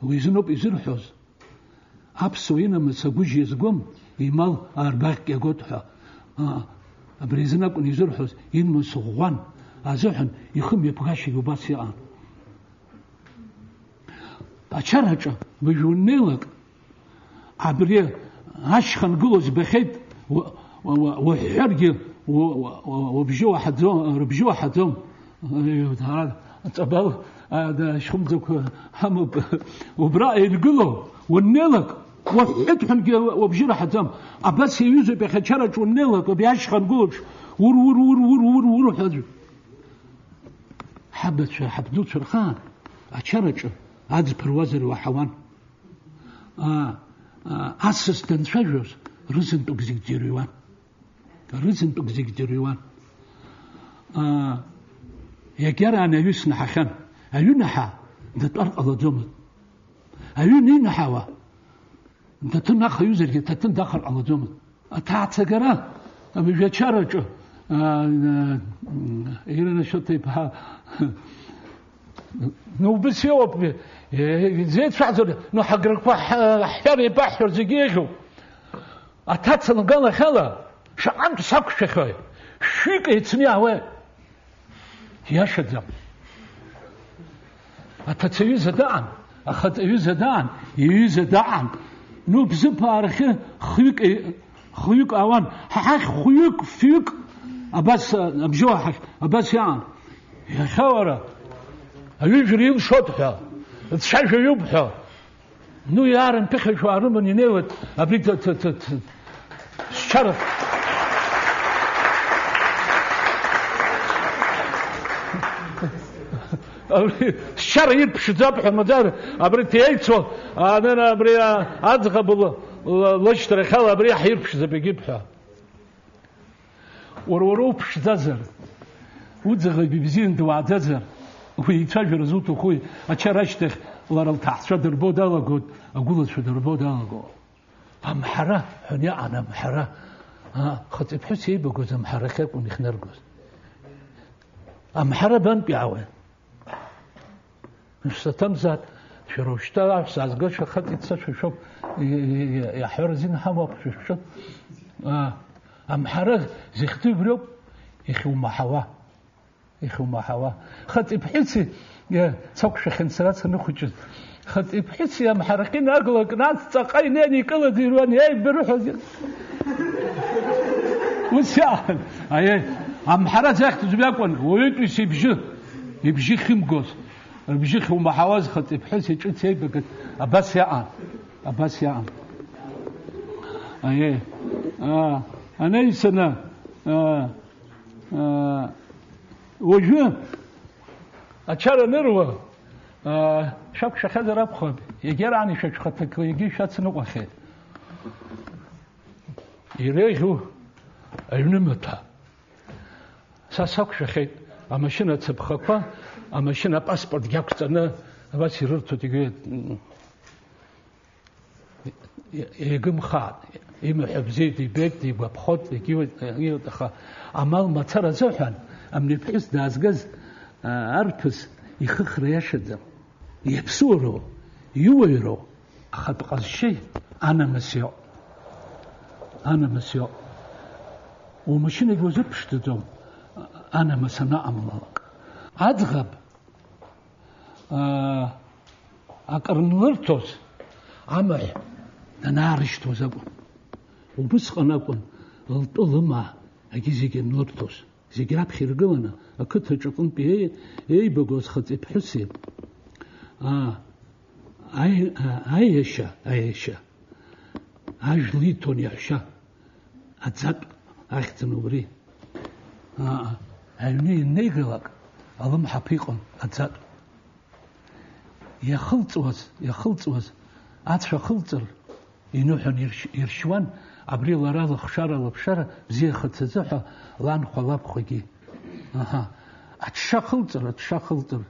ვიზნო პიზრჰოს აფსუინა მსაგუჟის გომ იმალ არბაკე გოთა ა ბრიზნა კუნიზრჰოს ინ მსუღვან აზოჰან იხმ ეფგაში გუბასია ბაჩარაჭა ბიჟუნელაკ აბრი აშხან გულოს ბხედ ვაჰერგი ვაბჟუ ვაჰდო რბჟუ ვაჰდო ეუ თარა ტაბალ და შხუმძო ამ უბრა ეგლო უნელაკ ვაფეთხან გე ვაბჟირა ჰაძამ აბას ეიუზე ბეხეჩარა ჩუნელაკ ვაშხან გულშ ურ ურ ურ ურ ურ ურ ჰაძ ჰაბდ შა ჰაბდუ ჩურხან აჩარა ჩუ აძ ფრვაზერ ვაჰავან ა ასისტენტ ტრეჟერს რუსენ ტუგზიგჯერივა რუსენ ტუგზიგჯერივა ა ეგერ ანევის ნახან هلو نحا انت تارق الله جمد هلو ني نحاوا انت تنخ يوزر انت تنداخل الله جمد اتا تغرا ابي بيچارا آه، آه، جو ايرنا شو تيبا نو بس يوب إيه، زيت فعزر نو حقرق حياري بحر زيجيجو اتا تنغان خلا شو عمت ساكو شخوي شيك اتنياوه يا شدام ათაცევი ზედაან ახატევი ზედაან იი ზედაან ნუ ბზი პარხი ხვიკ ხვიკ ავან ხა ხვიკ ფიკ აბას ამჟოა აბას იან ხავარა ალიჟრიუ შოთა ცაჟიუ ბჰა ნუ იარენ პიხი შვარუ მონი ნევეთ აბრიტ ცცც შარა შარი ფშძაბ ხმძარ აბრი თეიცო ანენ აბრი აძღა ბულ ლოშტრე ხალ აბრი ჰირ ფშძაბ გიფა ور ورو ფშძაზარ უძღი ბიბზინ დვაძაზარ ვიცა ჟერზუთო ხუი აჩარაშტე ლარალ თაცა დერბოდალა გოდ აგულა შედერბოდალა გო ამხარა ჰნი ანა მხარა ა ხოცი ფუსი ბგოზ ამხარა ხე კუნი ხნერგოს ამხარა ბან პიავე მსათამზად შეროშთა საზგო შეხატიცა შეშო აჰერზინ ჰამაფ შეშო ამხარა ზიხტიბრო ეხუ მაჰავა ეხუ მაჰავა ხატიფიცი ცოქ შეხენცრა ცნი ხუჭი ხატიფიცი ამხარა კი ნაგლო კნაც წაყი ნენი კლდირვანი აი ბრუჰოზი უშა აი ამხარა ზიხტი ზბიაკონ ვოიტვის იბჟი იბჟი ხიმგოს بجيخ ومحاوز خطي بحس يجي تسير بقت أباس يا أم أباس يا أم أيه آه أنا يسنا آه آه وجو أشار نروى آه شاب شخص راب خب يجير عني شو خطك ويجي شات سنو أخي يريه هو أي نمتها ساسك شخص أما شنو تبخقه ამა შენა პასპორტი გაქვს წანა ვაცი რო თუ იგი ეგემ ხა იმ ებზიდი ბექტი ვაფხოთ იგი იო ხა ამალ მაცარა ზოხან ამ ნიფეს დაზგაზ არფს იხი ხრეაშეძა იფსურო იუერო ახალ ყალში ანამასიო ანამასიო უმშინე გوزე პშტდო ანამასანა ამალაკ აძღაბ აა აკრნვერთოს ამაი ნარიშთოს აბა უბსყანაკონ ლტოლმა აგიზიგე ნორთოს ზიგრაფ ხირგვანა აკთეჭოკონ პიე ეი ბოგოს ხაცი ფესი აა აი აი ეშა აი ეშა აჟლი თონიაშა აცაკ აღწნობრი აა ანი ნეგლაკ ალმ ჰაფიყონ აცაკ აა يخلطواز يخلطواز اتشا خلطل ينوحن يرشوان ابري لارا خشارا لبشارا زي خطزه لان خلاب خوكي اها اتشا خلطل اتشا خلطل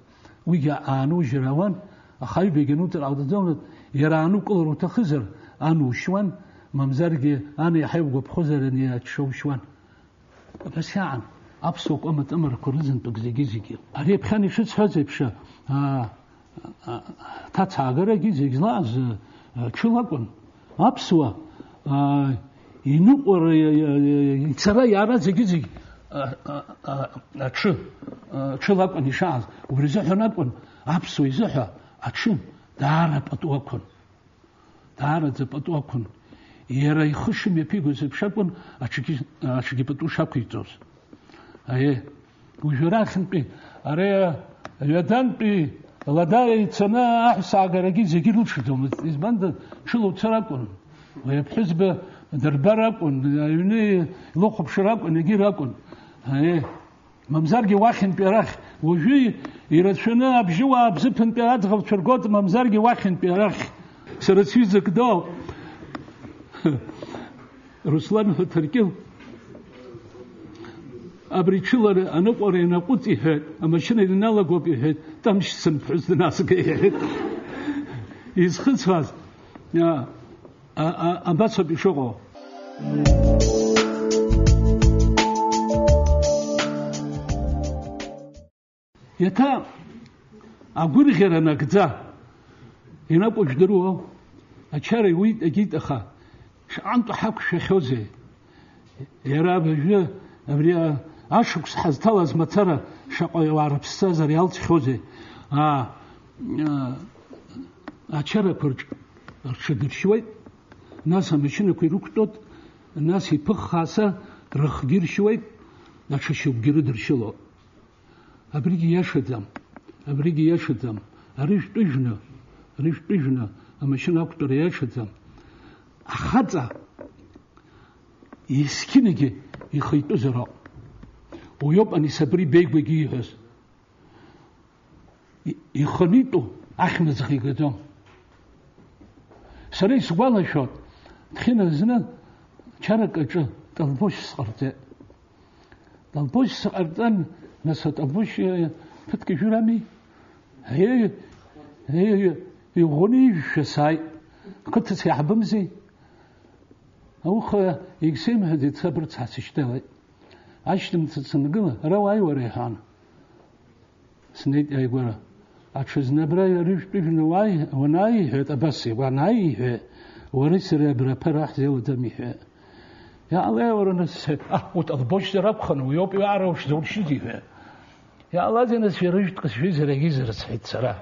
ويجا انو جراوان اخاي بيجنو تر او دزون يرانو كلرو تخزر انو شوان مامزرجي انا يحب بخزر اني اتشو شوان بس يعني ابسوك امت امر كرزن بكزيجيزيكي ابي بخاني شو تسوي بشا اه та цагрэги зигзлаз э, чулакун апсуа э, ину қора ицара э, яра зигзиг ачу чулакун ишаз уризе хонакун апсу изуха ачу даара патуакун даара зепатуакун ера ихуши мепигус шакун ачуки ачуки пату шакуйцос ае ужрахнпи аре ятанпи ლადაიცნა აჰსაგარაგი ზიგილუშდომ ის მან შულუცრაკუნ ლეფხსბ დერბარაკუნ ნაივნი ლოხუბშრაკუნ იგირაკუნ აი მამზარგი ვახინ პერახ უჟი ირაცნა აბჟი ვაბზი პენტად ღვწრგოთ მამზარგი ვახინ პერახ სერაცი ზკდო რუსლან ჰოთრკი აბრიჩილა ანაყორენა ყუთიჰე ამაშენელი ნალაგობიჰე დამშსენ პრეზდენასგეჰე ის ხცვას ა ამბაცები შოღო ეთა აგურიხერანა გძა ენა ყუჯდრო აჩარი უი ეგიტახა შანტო ჰაკ შეხოზე ერაბჟე აბრია აშუქს ჰაზთალას მაცარა შაყო არაფს საზარი ალჩხოზე ა აჩერა ქორჭ შეგრშვე ნასამეჩინე ქი რუკტოთ ნასი ფხასა რხგირშვე ნაშშუ გირდრშლო აბრიგი ეშოძამ აბრიგი ეშოძამ არის ტიჟნა არის ტიჟნა ამაში ნაკტორი ეშოძამ ახაცა ისკინიგი იხიტუ ზრო ბუიობანისებრი ბეგვეგი ეს იხნიტო ახმეზღი გეთო სერის ყველაშო თხინაზნა ჩარაკაჭა დალბოში სყარდე დალბოში სყარდან მასატაბოში ფეთკი ჟურამი ჰე ჰე იღონი შესაი ხოთცი აბმზი აუხა იქსიმ ჰედი ცებრ ცასიშდელი აშნიმცცნგლ რავაივარეხან სნეი გვარა აჩვეზნებრა რიშპიფნოაი ვნაი ჰეტაბასი ვნაი ჰე ვორისერებრა ფრაჰზეუდამი ჰე ялеворонсе ахутал бочдерапхан уёпи арош зуршидиве ялазенс фирыштқыс физерегизерс хетсара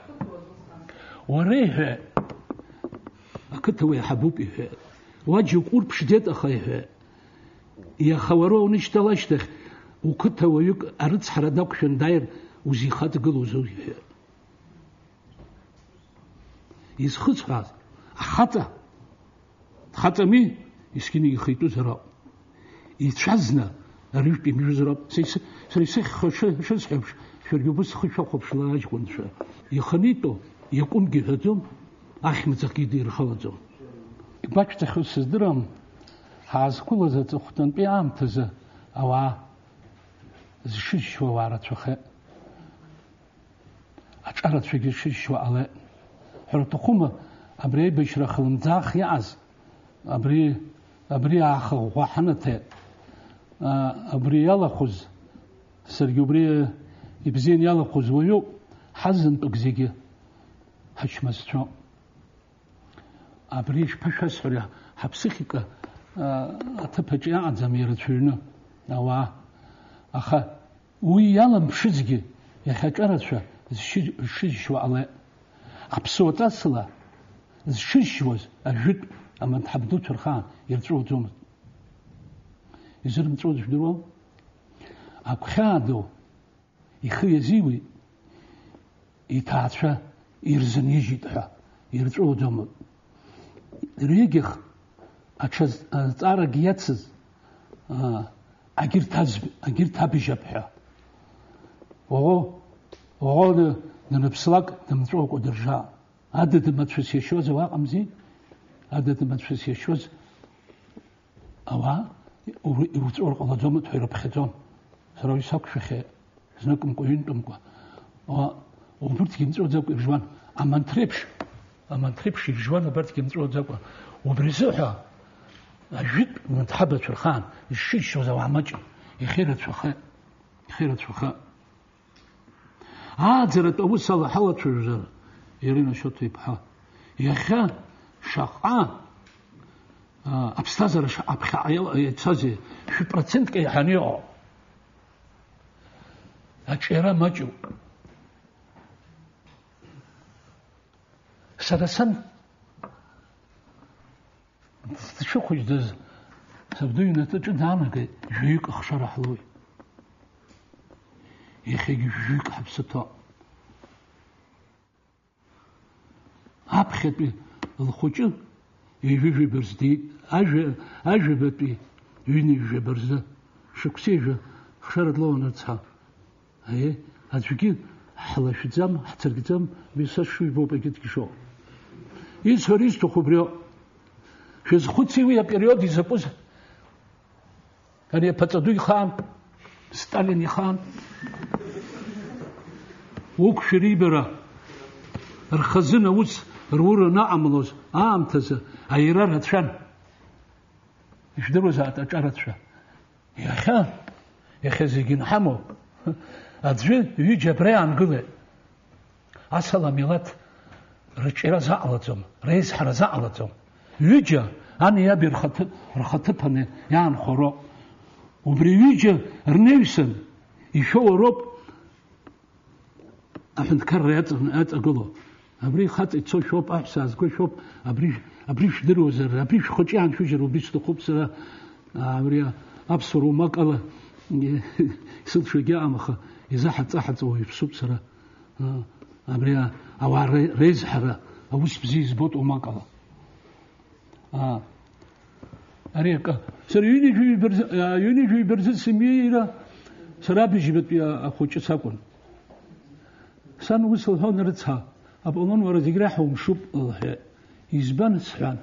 орехе акытуе хабубиве ваджу курпшдет ахайве იახავარო უნიშდალაშდეხ უკთავოიუკ არცხრა დაქშენ დაერ უზიხად გლუზო ის ხუცხას ხატა ხატამი ისკინი ხიტუ ზრა იჩაზნა რიფი მიზრა სეს სეს ხოშ შენს ხებშ შერგებს ხიშა ხობშლა აჭუნშა იხნიტო იყუნ გიხაძო ახმწა კიდი რხავაძო ბაჭთა ხოსს ძრამ ҳаазқәылаз аҵыхәтәантәи аамҭазы ауаа зшыжьшьуа ауаа рацәахеит аҿарацәагьы шыжьшьуа ҟалеит ҳәарҭахума абри аибашьра хлымӡаах иааз абри абри ааха ӷәӷәа ҳанаҭеит абри иалахәыз саргьы убри ибзиан иалахәыз уаҩуп ҳазынтәык зегьы ҳачмазцәоуп абри ишԥашәасҳәари ҳаԥсыхика аҭыԥаҿ иааӡам ирацәаҩны ауаа аха уи иаламԥшызгьы иахьаҿарацәа зшыжьшьуа ҟалеит аԥсуатәасла зшыжьуаз ажәытә аманҭҳап дуцәа рхаан ирҵәуаӡомызт изырымҵәуа жәдыруоу агәхьааду ихы иазиуеит иҭаацәа ирзынижьит ҳәа ирҵәуаӡомызт регьых აჩა წარა გიაც აა აგირთაბ აგირთაბიშაფა ოღო ოღო ნენფსლაკ დემწოკო держа ადეთ მაცვის შეშოზ ვაყმზი ადეთ მაცვის შეშოზ ავა უწურ ყოლა ძომო თერფხეძო რომ ისაქშეხე ზნოკმ კუინტომკა ა უფრთ გიმწოდა ჟვან ამანთრებში ამანთრებში ჟვანა ბერთ გიმწოდა ყო უბრიზო ხა აჟიპ მთაბეთ ხან შიშ შოზა ამაჭი ხერაც ხა ხერაც ხა აა ძერა თუ სალა ჰალა თუ ჟერ ირინა შოთი ფა ეხა შაყა აფსტაზარა აფხა ეცაზე 10% კი ჰანიო აჭერა მაჭი სადაც شخوش دز سبدوی نتو چو دانا که جویق اخشار احلوی ایخی گی جویق حبستا اپ خیت بی الخوچو ایوی جو برزدی اجو اجو بیت بی اینی جو برزد شکسی جو اخشار ادلو نتسا ای اجو گی حلاشی زم حترگی زم بیسا شوی بو بگیت گیشو این سوریز تو خوبریو ეს ხუთივე პერიოდი საფუს კარია ფაცადუი ხან სტალინი ხან უკ შრიბერა რხაზინა უც რურა ნაამლოს ამთაზე აირა რაცან შეძლო საათა ჭარაცა ეხა ეხეზი გინ ხამო აძვი ვი ჯებრე ანგლე ასალამილად რჭერა ზაალაძომ რეის ხარა ზაალაძომ ვიჯა ანი ია ბერხათ რხათფანე ян ხორო უბრივიჯა რნევსენ ისო ვორო აფენ კარეთ ეთ აგულო აბრი ხათ ცო შოპა სას გო შოპ აბრი აბრი შდეროზე აბრი ხოჭი ან შუჟე რუბის თუ ხუბს რა აბრი აბსურო მაკალა ისუ შუგე ამხა იზა ხა წა ხა ცო ვიფსუბს რა აბრი ავარ რეზ ხარა აუს ბზი ზბოტ უმაკალა აა არი აკა სერიუნი ჯი ბერზ იუნი ჯი ბერზ სიმირა სრაფი ჯი ბეთია ხუჭი საკონ სან უსულ ჰონერცა აბონონ ვარ ზიგრა ჰომ შუპ ლჰე იზბან სრან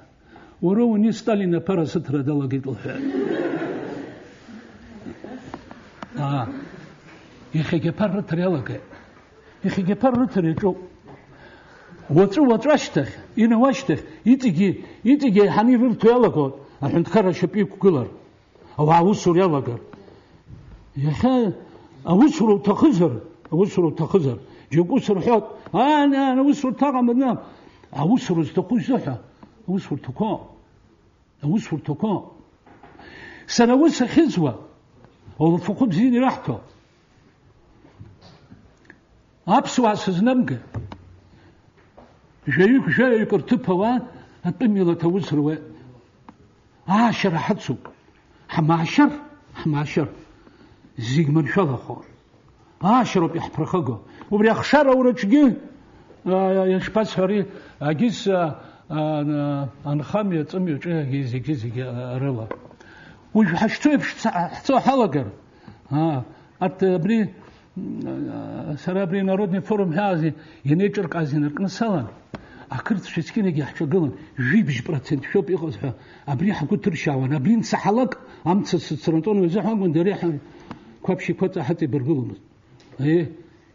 ورو უნი სტალინა პარასეთრა დალაგიტ ლჰე აა იხი გეფარ რთრიალაკე იხი გეფარ რთრიჭო وتر وترشتخ إن واشتخ يتيجي يتجي حني رلت يلا قول الحين تخرج شبيك كلر أو عوسر يلا قول يا خال أوسر تخزر أوسر وتخزر جيب أوسر حيط أنا أنا أوسر تغم النام أوسر استقوش زحة أوسر تقام أوسر تقام سنة وسر خزوة والفقود زين راحته أبسوا سزنمك ჟეი ჟეი კორტფავა ატმილა თავსრვე აშერ ჰაცუკ ჰამაშერ ჰამაშერ ზიგმუნ შოლოხო აშერ ოპი ჰფრხოგო უბრი ახშარა ურჩგი აი შპაცორი აგის ანხამია წმი უჭი ის იგი ზიგი რევა უჟ ჰშტუებ ჰცო ჰალოგერ ა ატბრი сарабри народный форум хази енечер казин ркнсалан акрц шицкине гяхчагылан жибж процент шоп игос ха абри хаку тиршаван абрин сахалак амцс цронтон везе хагун дери хан квапши коца хати бергулумс э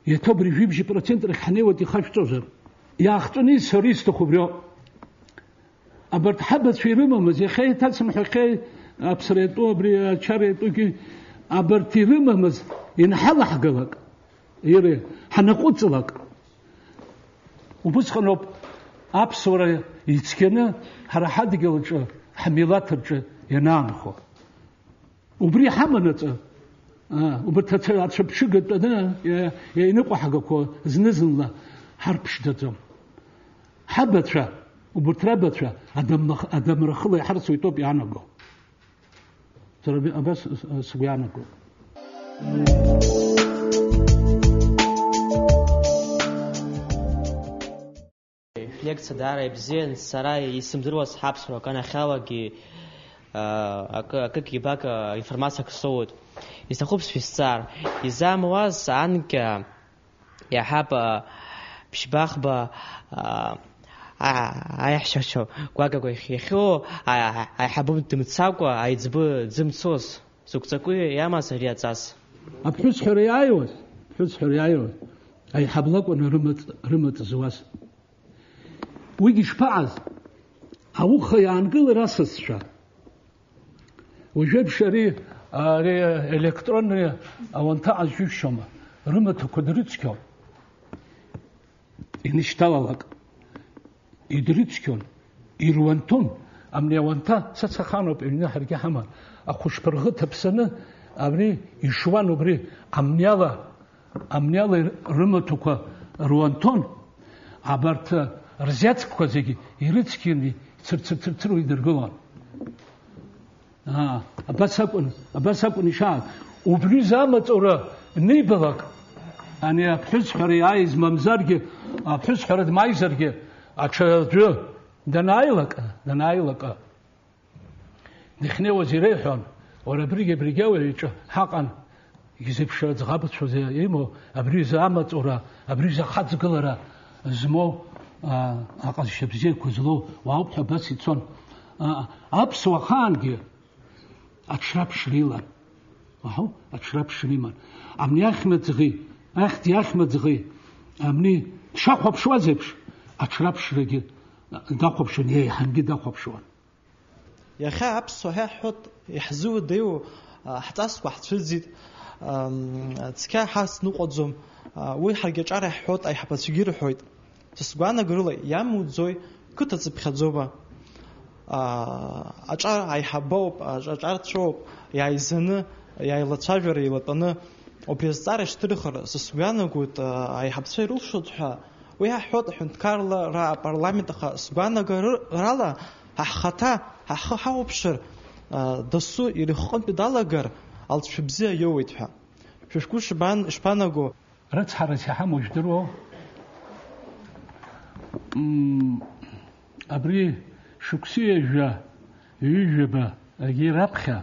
етобри жибж процент рханевати хачтозе яхтуни сористо хубрё аберт хабат фирума мазе хейта смхакей абсрето абри чарето ки აბერთი ვიმმს ინჰალაჰგალაკ ირი ჰანაკუცლაკ უბსხნობ აფსორა იცქენა ჰარაჰადგელჭ ჰმილათჭ ინანხო უბრი ჰამნაც აა უბთაცე აცებში გეტდა ე ინიყო ჰაგაკო ზნეზნლა ჰარფშდაც ჰაბაცა უბთრაბაცა ადამ ადამ რხლე ჰარსუ იტო პიანოგო bes Sugjanëku. Флекция даара ибзиан сара исымдыруаз ҳаԥсуак анахьалагьы акык ибак информациак соуит. Исҭахуп сшәисҵар, изамуаз анкьа иаҳаб ԥшьбахба аиаҳшьашьо гәакьақәа иахьахьоу аиҳабы дымцакәа аиҵбы дзымцоз зықәҵакы иамаз ари аҵас аԥҳәысҳәара иааиуаз аԥҳәысҳәара иааиуаз аиҳаб лакәын рымаҵ зуаз уигьы ишԥаҟаз ауха иаангылар асасцәа уажәеиԥш ари ари електронни ауанҭа ҟазжьышьома рымаҭәақәа дрыцқьо инышьҭалалак იდრიცქონ ირვანთონ ამნიავანთა საცხანოპენა ჰერგე ჰამა ახუშფრღი თფსნა ამნი იშვანობრი ამნიავა ამნიალე რმთოქა რვანთონ აბართ რზიაცქვა ზეგი ირიცქინი ცრცრცრ უიდრგოლან აა აბასაკუნ აბასაკუნ შა უბრიზამწორა ნიბლაკ ანია ფსხარი აიზ მამზარგი აფსხარად მაიზარგი აჩერძუ დანაილაკა დანაილაკა ნიხნევო ზირეჰონ ორა ბრიგე ბრიგეო ეჭო ჰაყან იგიზებშა ზღაბწოზე იმო აბრიზა ამაწორა აბრიზა ხაძგლარა ზმო აყას შეფზე ქოზლო ვაუფთა ბაციცონ აფსვა ხანგი აჩრაფშლილა აჰო აჩრაფშლიმან ამნი ახმეძღი ახთი ახმეძღი ამნი შახვაფშვაზებში аҽраԥшрагьы дахәаԥшуан еи ҳаргьы дахәаԥшуан иахьа аԥсуа ҳәа ҳҳәот иаҳзыуадаҩу ҳҵасқәа ҳцәыӡит цқьа ҳасныҟәаӡом уи ҳаргьы аҿар иаҳҳәот аиҳабацәагьы рҳәоит са сгәаанагарыла иамуӡои қыҭа цыԥхьаӡома аҿар аиҳабоуп аҿарцәоуп иааизаны иааилацәажәара еилатәаны убри азҵаара шьҭырхыр са сгәаанагоит аиҳабцәа ирылшоит ҳәа уи уиаҳҳәоит аҳәынҭқарра апарламент агәаанагара ҳаххаҭа ҳхы ҳауԥшыр дасу ирыхҟынтәи далагар алҵшәы бзиа иоуеит ҳәа шәа шәгәы ишԥанаго рыцҳарас иҳамоу жәдыруоу абри шықәсиажәа ҩыжәаба агьи раԥхьа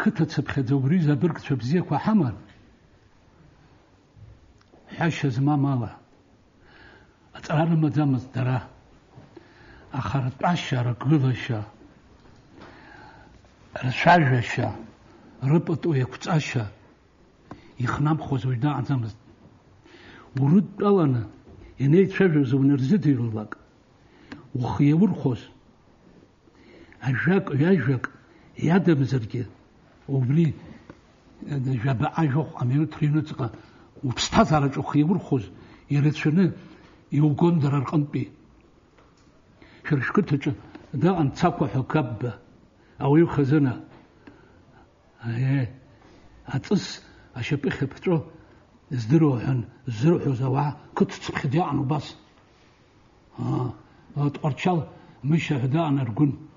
қыҭа цыԥхьаӡа убри забыргцәа бзиақәа ҳаман ҳәашьа змам ала აწარმოდამას დარა ახარტაშა რგულაშა რშაჟაშა რპოტუ ეკწაშა იხნამ ხოზვიდა აწამას ურუდტავანა ენეი ჩებჟებს უნერზე დირულაკ უხიევურ ხოს აჟაკ აჟაკ იადებზერკი უბრი და ჟაბა აჟო ამერ ტრინოცა უფსთა ზარაჭო ხიევურ ხოს ერეცვენე يوغندر القنبي شرش كتج دا أن تقوى حكب أو يخزنا أتس أشبيخ بترو زدرو حن زرو حزوا كت تخدي عنو بس آه. أرشال مش هدا أن أرجون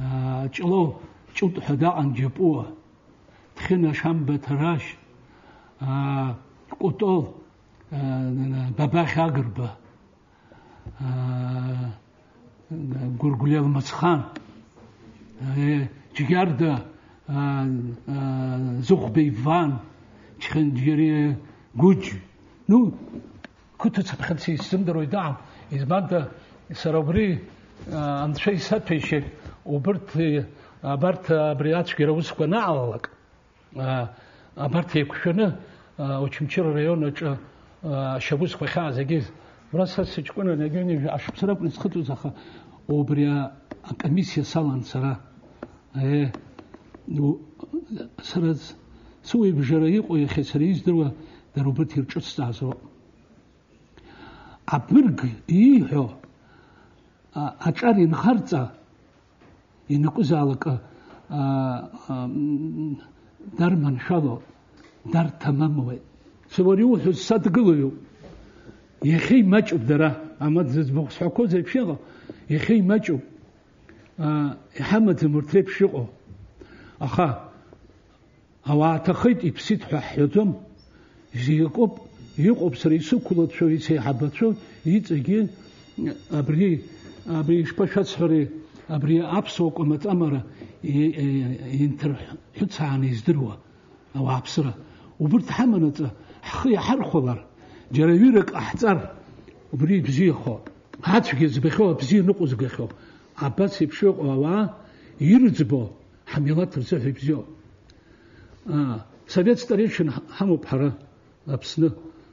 أشلو شوت هدا أن جبوه تخين أشام بتراش آه. كتول ბაბა ხაგრბა გურგულიელმა ხან ჯიგარდა ზუხბი ვან ჩხენ ჯერი გუჯ ნუ ქუთო წფხელსი სიმდროი და ეს ბანდა სერობრი ან შეისათვეში უბრთ აბართ ბრიაჩი როგორც ქვენა ალალაკ აბართი ქვენა ოჩიმჩი რაიონო ჩა შეგვის ხეხა ზეგი რასაც ჭკვენა ნეგენი აშუც რა პრინციპი ზახა ობრია კომისია სალანცა რა ე ნუ სადაც სუი ბჟერა იყო ეხეს რა იძრვა და რობოტი რწწაზო აბურგ იო აჭარი ნხარცა ინკუზალკა აა დარმან შალო დარ თამამოეთ სვორი უ სადგილიო ეხე იმაჭობდა რა ამაძეს ბოხსაკო ზეფშიო ეხე იმაჭო ა ჰამადე მურთებშიო ახა ავათხეთ იფსით ხაჰიოთომ ზიეკობ იყობს რისი ქულად შო ვიცე აბაცო იწიგი აბრი აბრი შპაშაცხრი აბრი აფსო კომაც ამარა ინტერ ჰუცანი ზდრო ავაფსრა უბრ თამანაცა ხი ახარხოლარ ჯერე ვირე ყაჰწარ ვრი ბზიხო ათვიგე ზბეხო ბზი ნუყუზ გეხო აბას იფშო ყვა ირძბო ამილათ ზე ბზიო ა совет старейшин хамо пара апсны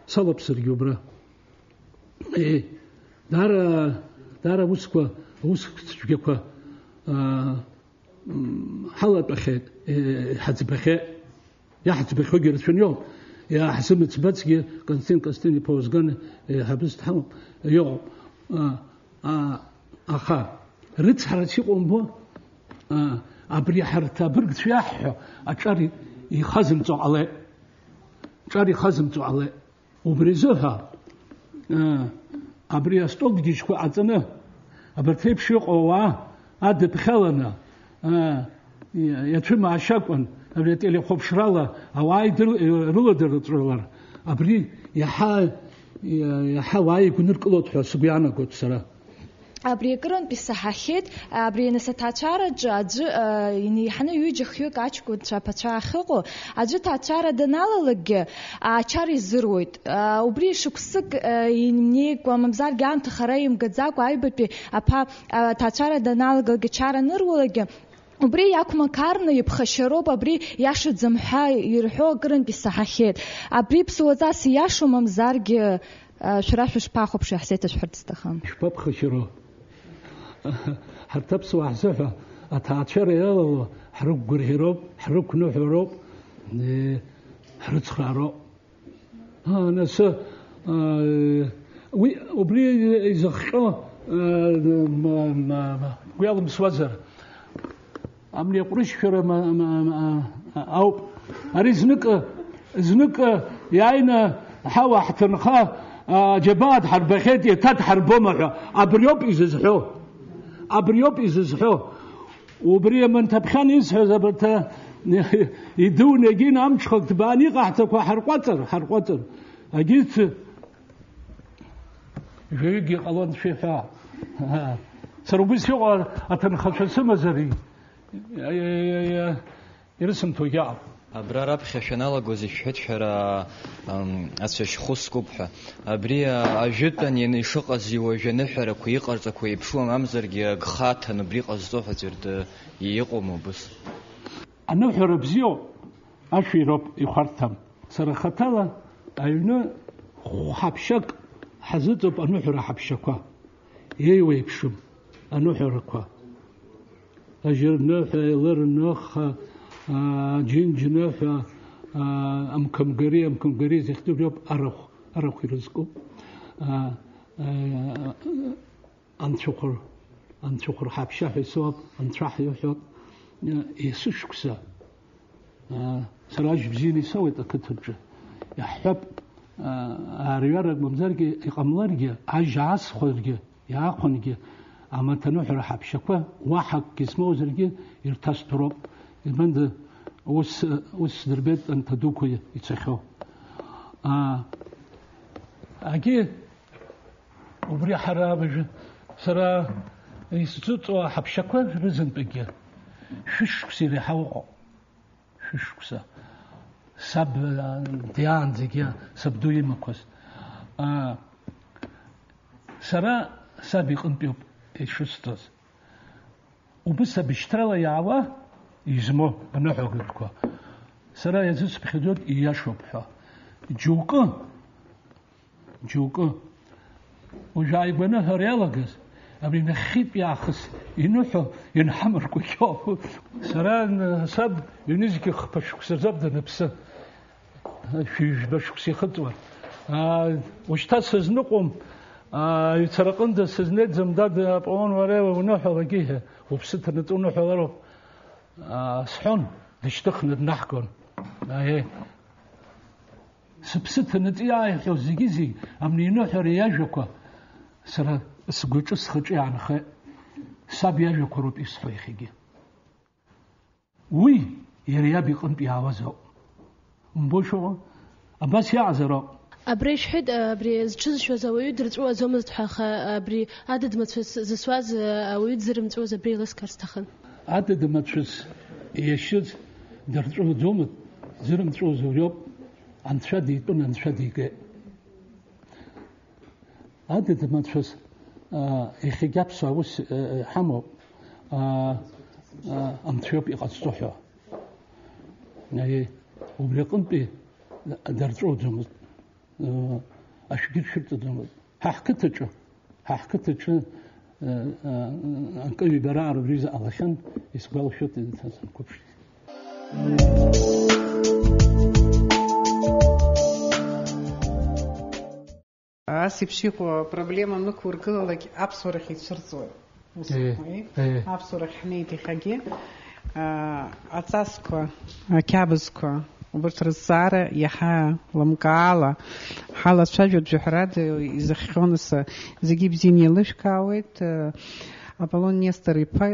салапсыр гюбра э дара дара усква усктчгеква а халатахет э хацбахе я хацбахе гэрсэн ёо я хасим цбацги константин константини повзган хабист хам ё а аха рыцарачи комбо а апри харта бирг цяхо ачари и хазим цоале чари хазим цоале убризо ха а апри асток дишко ацна абертепши ква а дефхелана а я чума ашакон а აბრი ტელე ხობშრალა ავაი რულა დერტრულარ აბრი იაჰა იაჰა ვაი გუნურკლოთ ხო სგიანაკოთ სარა აბრი კრონ პისა ჰახეთ აბრი ენასა თაჩარა ჯაჯ ინი ჰანა იუჯი ხიო კაჩ გუნ ჩაპაჩა ხიყო აჯი თაჩარა დანალალგე აჩარი ზიროით უბრი შუქსკ ინი კვამამზარ გამთ ხარაიმ გძაკ აიბეთ აფა თაჩარა დანალალგე ჩარა ნურულგე Убри иақәмақарны иԥхашьароуп, абри иашаӡам ҳәа ирҳәо акырынтә исаҳахьеит. Абри ԥсуаҵас ииашоу мамзаргьы шәара шәышԥахәаԥши ҳзеиҭашәҳәарц сҭахым. Шәԥаԥхашьароу? Ҳарҭ аԥсуаа ҳзыҳәа аҭаацәара иалало ҳрықәгәырӷьароуп, ҳрықәныҳәароуп, ҳрыцхраароуп. насы уи убри изахҟьо гәиалымсуазар, ამლია ყურში შეხრა აუ არის ზნკ ზნკ яйна ჰავა ჰთნხა ჯებად ჰარბხეთ ეთად ჰარბომა აბრიოპიზ ზხო აბრიოპიზ ზხო უბრიემენ თფხანის ზებრთა იდუ ნეგინ ამჩხოთ ბანი ყაცო ხარყვაწერ ხარყვაწერ აგიც ჟიგი ყალან შეფა ცრუბის შეყა ათენ ხაჩსა მაზარი აი აი აი აი ერთსომ თუ ია აბრარაფ ხეშანალა გოზი შეჩერა ასე შხუსკუფა აბრი აჟეტან ინ შოყაზ იოჟენე ფერაკუ იყარწაკუ იფშუ ამზერგი გხათან ბრი ყაზო ხაჯერდ იყო მობს ანუ ფერებზიო აშიროფ იხართამ ცრახათალა აივნო ხაბშაკ ჰაზუ ტოპ ანუ ფერა ხაბშაკა ეი ვეიფშუ ანუ ფერაკა أجر نفع إلر نخ جنج نفع أم كم قري أم كم قري زيختب يوب أروخ أروخ يرزقو أنتشقر أنتشقر حبشة في السواب أنتشح يحيط يسوش كسا سراج بزيني سوي تكتبجه يحب أريارك ممزرجي يقملرجي عج عصخرجي يعقنجي ამათანო ხერ ჰაბშაკვა ვაჰაკ გისმოზრიგი ერთასტრო მენდ ოს ოს ძერბეთ ანთა დუკუ იცხო ა აგი უბრი ხარაბჟი სრა ინსტიტუტო ჰაბშაკვა ბიზნპიგი შიშქსი რაო შიშქსა საბ დიანძიგი საბდუიმაკოს ა სრა საბი ყნპიო ეშუსტოს უბისა ბიშტრელა ява იზმო ნოჰოგი თქვა სარა ეზის ფხედოთ იაშოფა ჯუკ ჯუკ უჟაი ბენა ჰორელაგეს აბრი მე ხიპი ახს ინოჰო ინ ჰამურ კუჩო სარა ჰასაბ ინიზკი ხფაშ ხსერზაბ და ნფსა ჰიშ ბაშ ხსი ხტვა აა უშთა სეზნუ ყუმ ицаракында сызнеӡам дада апаон уара уныҳәал акиҳа уԥсы ҭанаҵы уныҳәалароуп сҳәон дышьҭыхны днаҳгон аиеи сыԥсы ҭанаҵы иааихьоу зегьы зегь амни иныҳәара иажәақәа сара сгәаҿы схаҿы иаанхеит саб иажәақәа роуп исҳәо иахьагьы уи иара иаб иҟынтә иаауаз ауп умбошәоума абас иаазароуп აბრეშჰედ აბრე ზჩი შვაზავი დრწუ აზომაზ თხა აბრე ადედ მაცვეს ზსვაზ აუი ზრმწუ ზბრილეს კარსთხან ადედ მაცვეს ეშილ დრწუ ზომ ზრმწუ ზურიო ანშა დიტო ანშა დიგე ადედ მაცვეს ეხი გაფსავს ჰამო ა ანთიოპი ყაცტოჰა ნაი უბრეკუნპი დრწუ ზომ اشگیر شد داریم حقیقه چی؟ حقیقه چی؟ اینکه یه برار رو ریزه الاشند این سبال شده دیده تا اصلا کبشید اصف شیخو پربلیما نکور کنالا که ابصور خیلی شرط زور اصف شیخو خاگی Убарҭ иаҳа ламкаала ҳалацәажәоит жәаҳәарада изахҟьоныс зегьы бзианы еилышәкааует э, аполлон нестор иԥа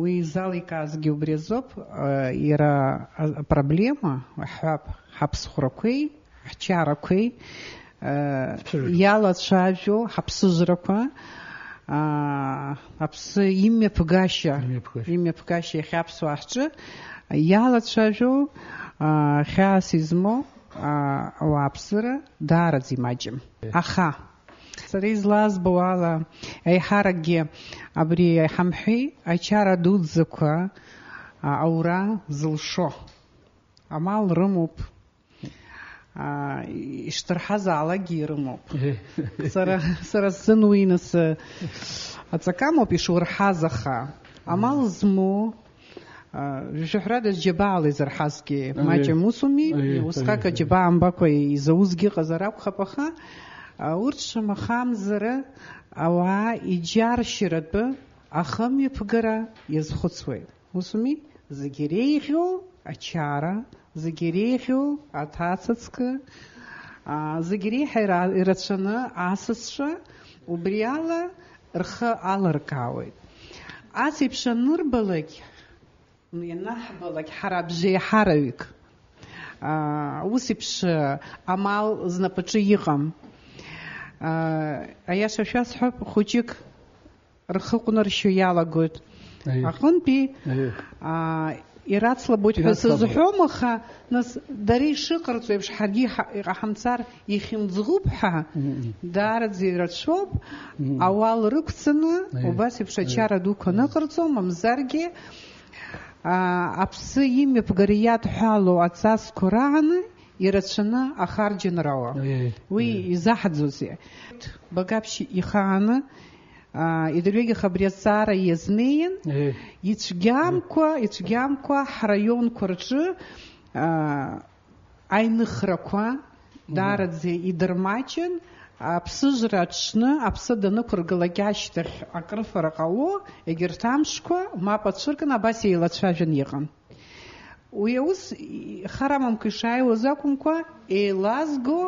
уи заликаазгьы убри азоуп иара апроблема ҳҳәап ҳаԥсхәрақәеи ҳчарақәеи иалацәажәо ҳаԥсыжрақәа аԥсы имҩаԥгашьа имҩаԥгашьа иахьаԥсуаа ҳҿы иалацәажәо хьаасизмо ауааԥсыра даараӡа имаҷым аха сара излазбо ала еиҳаракгьы абри ҳамҳәеи ачара дуӡӡақәа аура зылшо амал рымоуп ишдырҳазаалагьы ирымоуп сара сара сзын уинасы аҵакамоуп ишурҳазаха амал змоу شهراد از جبه های زرحاسگی مجموع سومی واسه که جبه هم بکنی از اوزگی غذا راوک خبخان وردش مخام زر اوها ای جار شیرت با اخمی پگره یز خود سوید سومی زگیری خیلو اچارا زگیری خیلو ات ها ستسکه زگیری های رتشانه آسست شد و بریالا آسیب شنر Ианаҳбалак ну, ҳара абжеи ҳараҩык а, ус еиԥш амал знапаҿы иҟам аиаша шәасҳәап хәыҷык рхы ҟәныршьо иалагоит аҟынтәи ирацлабоит а, ҳәа сызҳәом аха нас дара ишыҟарҵо еиԥш ҳаргьы иҟаҳамҵар ихьымӡӷуп ҳәа даараӡа ирацәоуп ауал рықәҵаны убас еиԥш ачара дуқәа аныҟарҵо мамзаргьы аԥсы имҩаԥгара иадҳәало аҵасқәа рааны ирацәаны ахар уи изаҳӡозеи багаԥшь ихааны идырҩегьых абри азҵаара иазнеин ицәгьамкәа ицәгьамкәа ҳраионқәа рҿы аиныхрақәа дараӡа идырмаҷын аԥсыжра аҽны аԥсы нықәыргалак ашьҭахь акрыфара ҟало егьырҭ амшқәа мап ацәыркын абас еилацәажәан иҟан уи аус харамамкәа ишааиуаз акәымкәа еилазго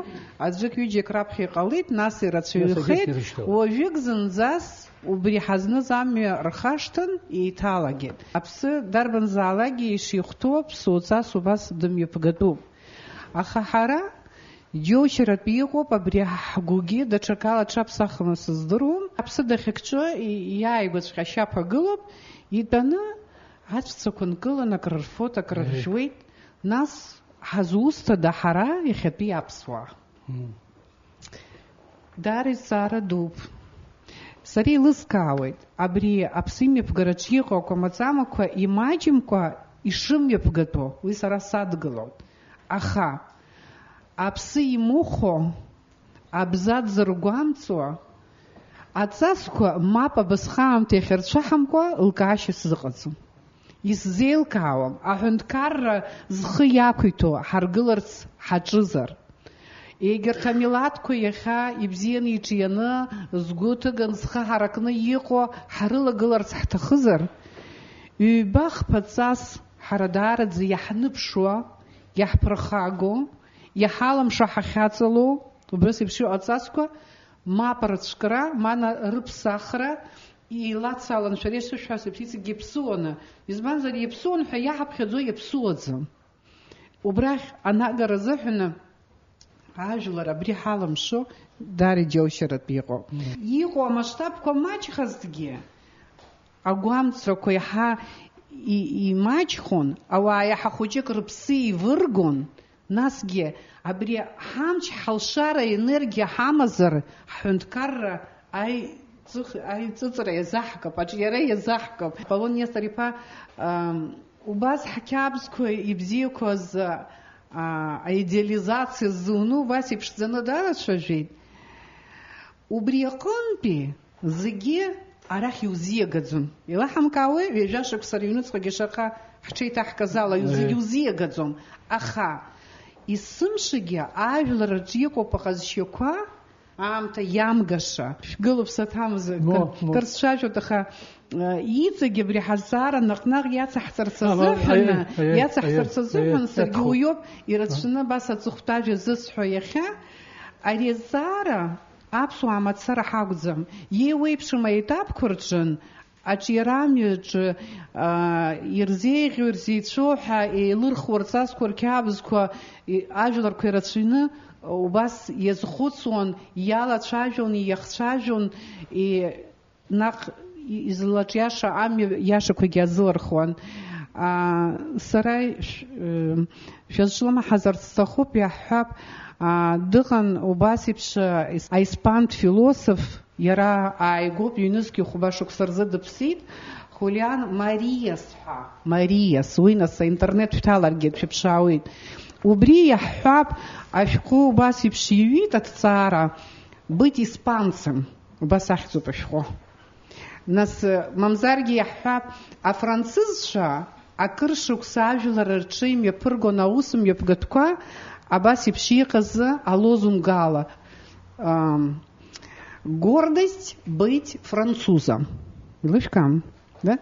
аӡәык ҩыџьак раԥхьа иҟалеит нас ирацәаҩхеит уажәык зынӡас убри ҳазныз амҩа рхашҭын еиҭалагеит аԥсы дарбанзаалакгьы ишихәҭоу аԥсуҵас убас дымҩаԥгатәуп аха ҳара Йошера пиҟоуп абри ҳгәгьы даҽакала и я его дахьыкҿо иааигәаҵәҟьа ашьаԥ агылоуп, итәаны аҵәцақәа на акрырфот, акрыржәуеит. Нас ҳазусҭада и иахьатәи аԥсуа? Дара изҵаара дуб. Сара еилыскаауеит абри аԥсы имҩаԥгараҿы и акәамаҵамақәа имаҷымкәа ишымҩаԥгатәу, уи сара садгылоуп. Аха аԥсы-имыхәо, абзаӡ ргәамҵуа, аҵасқәа мап абасхаамҭа иахьырцәаҳамкәа лкаашьа сзыҟаҵом исзеилкаауам аҳәынҭқарра зхы иақәиҭо ҳаргыларц ҳаҿызар егьырҭ амилаҭқәа иахьа ибзианы иҿианы згәы ҭыган зхы ҳаракны иҟо ҳрылагыларц ҳҭахызар ҩба хԥаҵас ҳара даараӡа иаҳныԥшуа иаҳԥырхаго Иаҳалам шаҳахьаҵалоу, убас еиԥш иҟоу аҵасқәа, мап рыцәкра, мана рыԥсахра, еилацалан, шәара ишышәҳәаз еиԥш, иҵегь иаԥсуаны, избанзар иаԥсуан ҳәа иаҳаԥхьаӡо иаԥсуаӡам. Убрахь анагара азыҳәаны ажәлар абри ҳаламшо дара иџьоушьаратә иҟоуп. Иҟоу амасштабқәа маҷхазҭгьы, агәамцрақәа иаҳа имаҷхон, ауаа иаҳа хәыҷык рыԥсы еивыргон, Насгьы абри ҳамч ҳалшара аенергиа ҳамазар ҳҳәынҭқарра аиҵыҵра иазаҳкып аҿиара иазаҳкып полон нестор иԥа эм, убас ҳқьабзқәа ибзиақәаз аидеализациа ззуну убас иԥшӡаны далацәажәеит убри аҟынтәи зегьы арахь иузиагаӡом илаҳамкаауеи ҩажәа шықәса рыҩнуҵҟагьы шаҟа ҳҽеиҭаҳкыз ала э. зегьы иузиагаӡом аха Есымшагьы ажәлараҿ иҟоуп аҟазшьақәа аамҭа иамгаша шәгылоуп саҭамзы кыр сцәажәоит аха иҵегьы абри ҳазҵаара наҟ-наҟ иацаҳҵарц азыҳәан иацаҳҵарц азыҳәан саргьы уиоуп ирацәаны абас аҵыхәтәажәа зысҳәо иахьа ари азҵаара аԥсуаа мацара ҳакәӡам иеиуеиԥшым аетапқәа рҿын аҿиарамҩаҿы ирзеиӷьу-ирзеицәоу ҳәа еилырхуа рҵасқәа рқьабзқәа ажәларқәа ирацәаҩны убас иазхәыцуан иалацәажәон иахцәажәон наҟ излаҿиаша амҩа иашақәагьы азылархуан сара шәазҿлымҳазарц сҭахуп иаҳҳәап дыҟан убас еиԥш аиспантә философ Иара ааигәоуп иҩнызгьы хәбашықәса рзы дыԥсит хулиан мариас ҳәа мариас уи нас аинтернет шәҭаларгьы дшәыԥшаауеит убри иаҳҳәап ашәҟәы убас еиԥш иҩит аҭҵаара Быть испанцем убас ахьӡуп ашәҟәы нас э, мамзаргьы иаҳҳәап афранцызцәа акыр шықәса ажәлар рҿы имҩаԥыргон а, а мҩаԥгатәқәа абас еиԥш иҟаз алозунгала Гордость быть французом. Лышкам, да?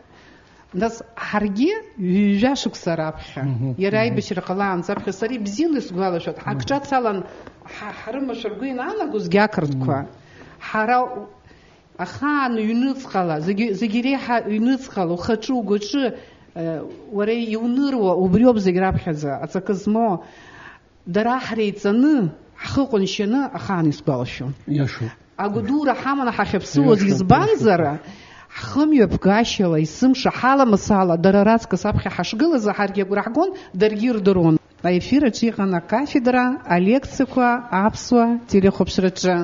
Нас Харги вяшук сарабха. Ярай бешир халан сарабха сари бзилы сгвалышат. Акча цалан харыма шаргуи нанагуз гякардква. Хара ахаан юныцхала, загиреха юныцхала, ухачу гучы, э, уара иунырва убрёб загирабхаза, ацаказмо дара хрейцаны, хыкунщины ахаан изгвалышу. Яшук. агәыдура ҳаманы ҳахьаԥсыуаз избанзара ҳхымҩаԥгашьала есымша ҳаламысала дара раҵкыс аԥхьа ҳашгылаз ҳаргьы агәра ҳгон даргьы ирдыруан аефир аҿы иҟан акафедра алеқциақәа аԥсуа телехәаԥшраҿы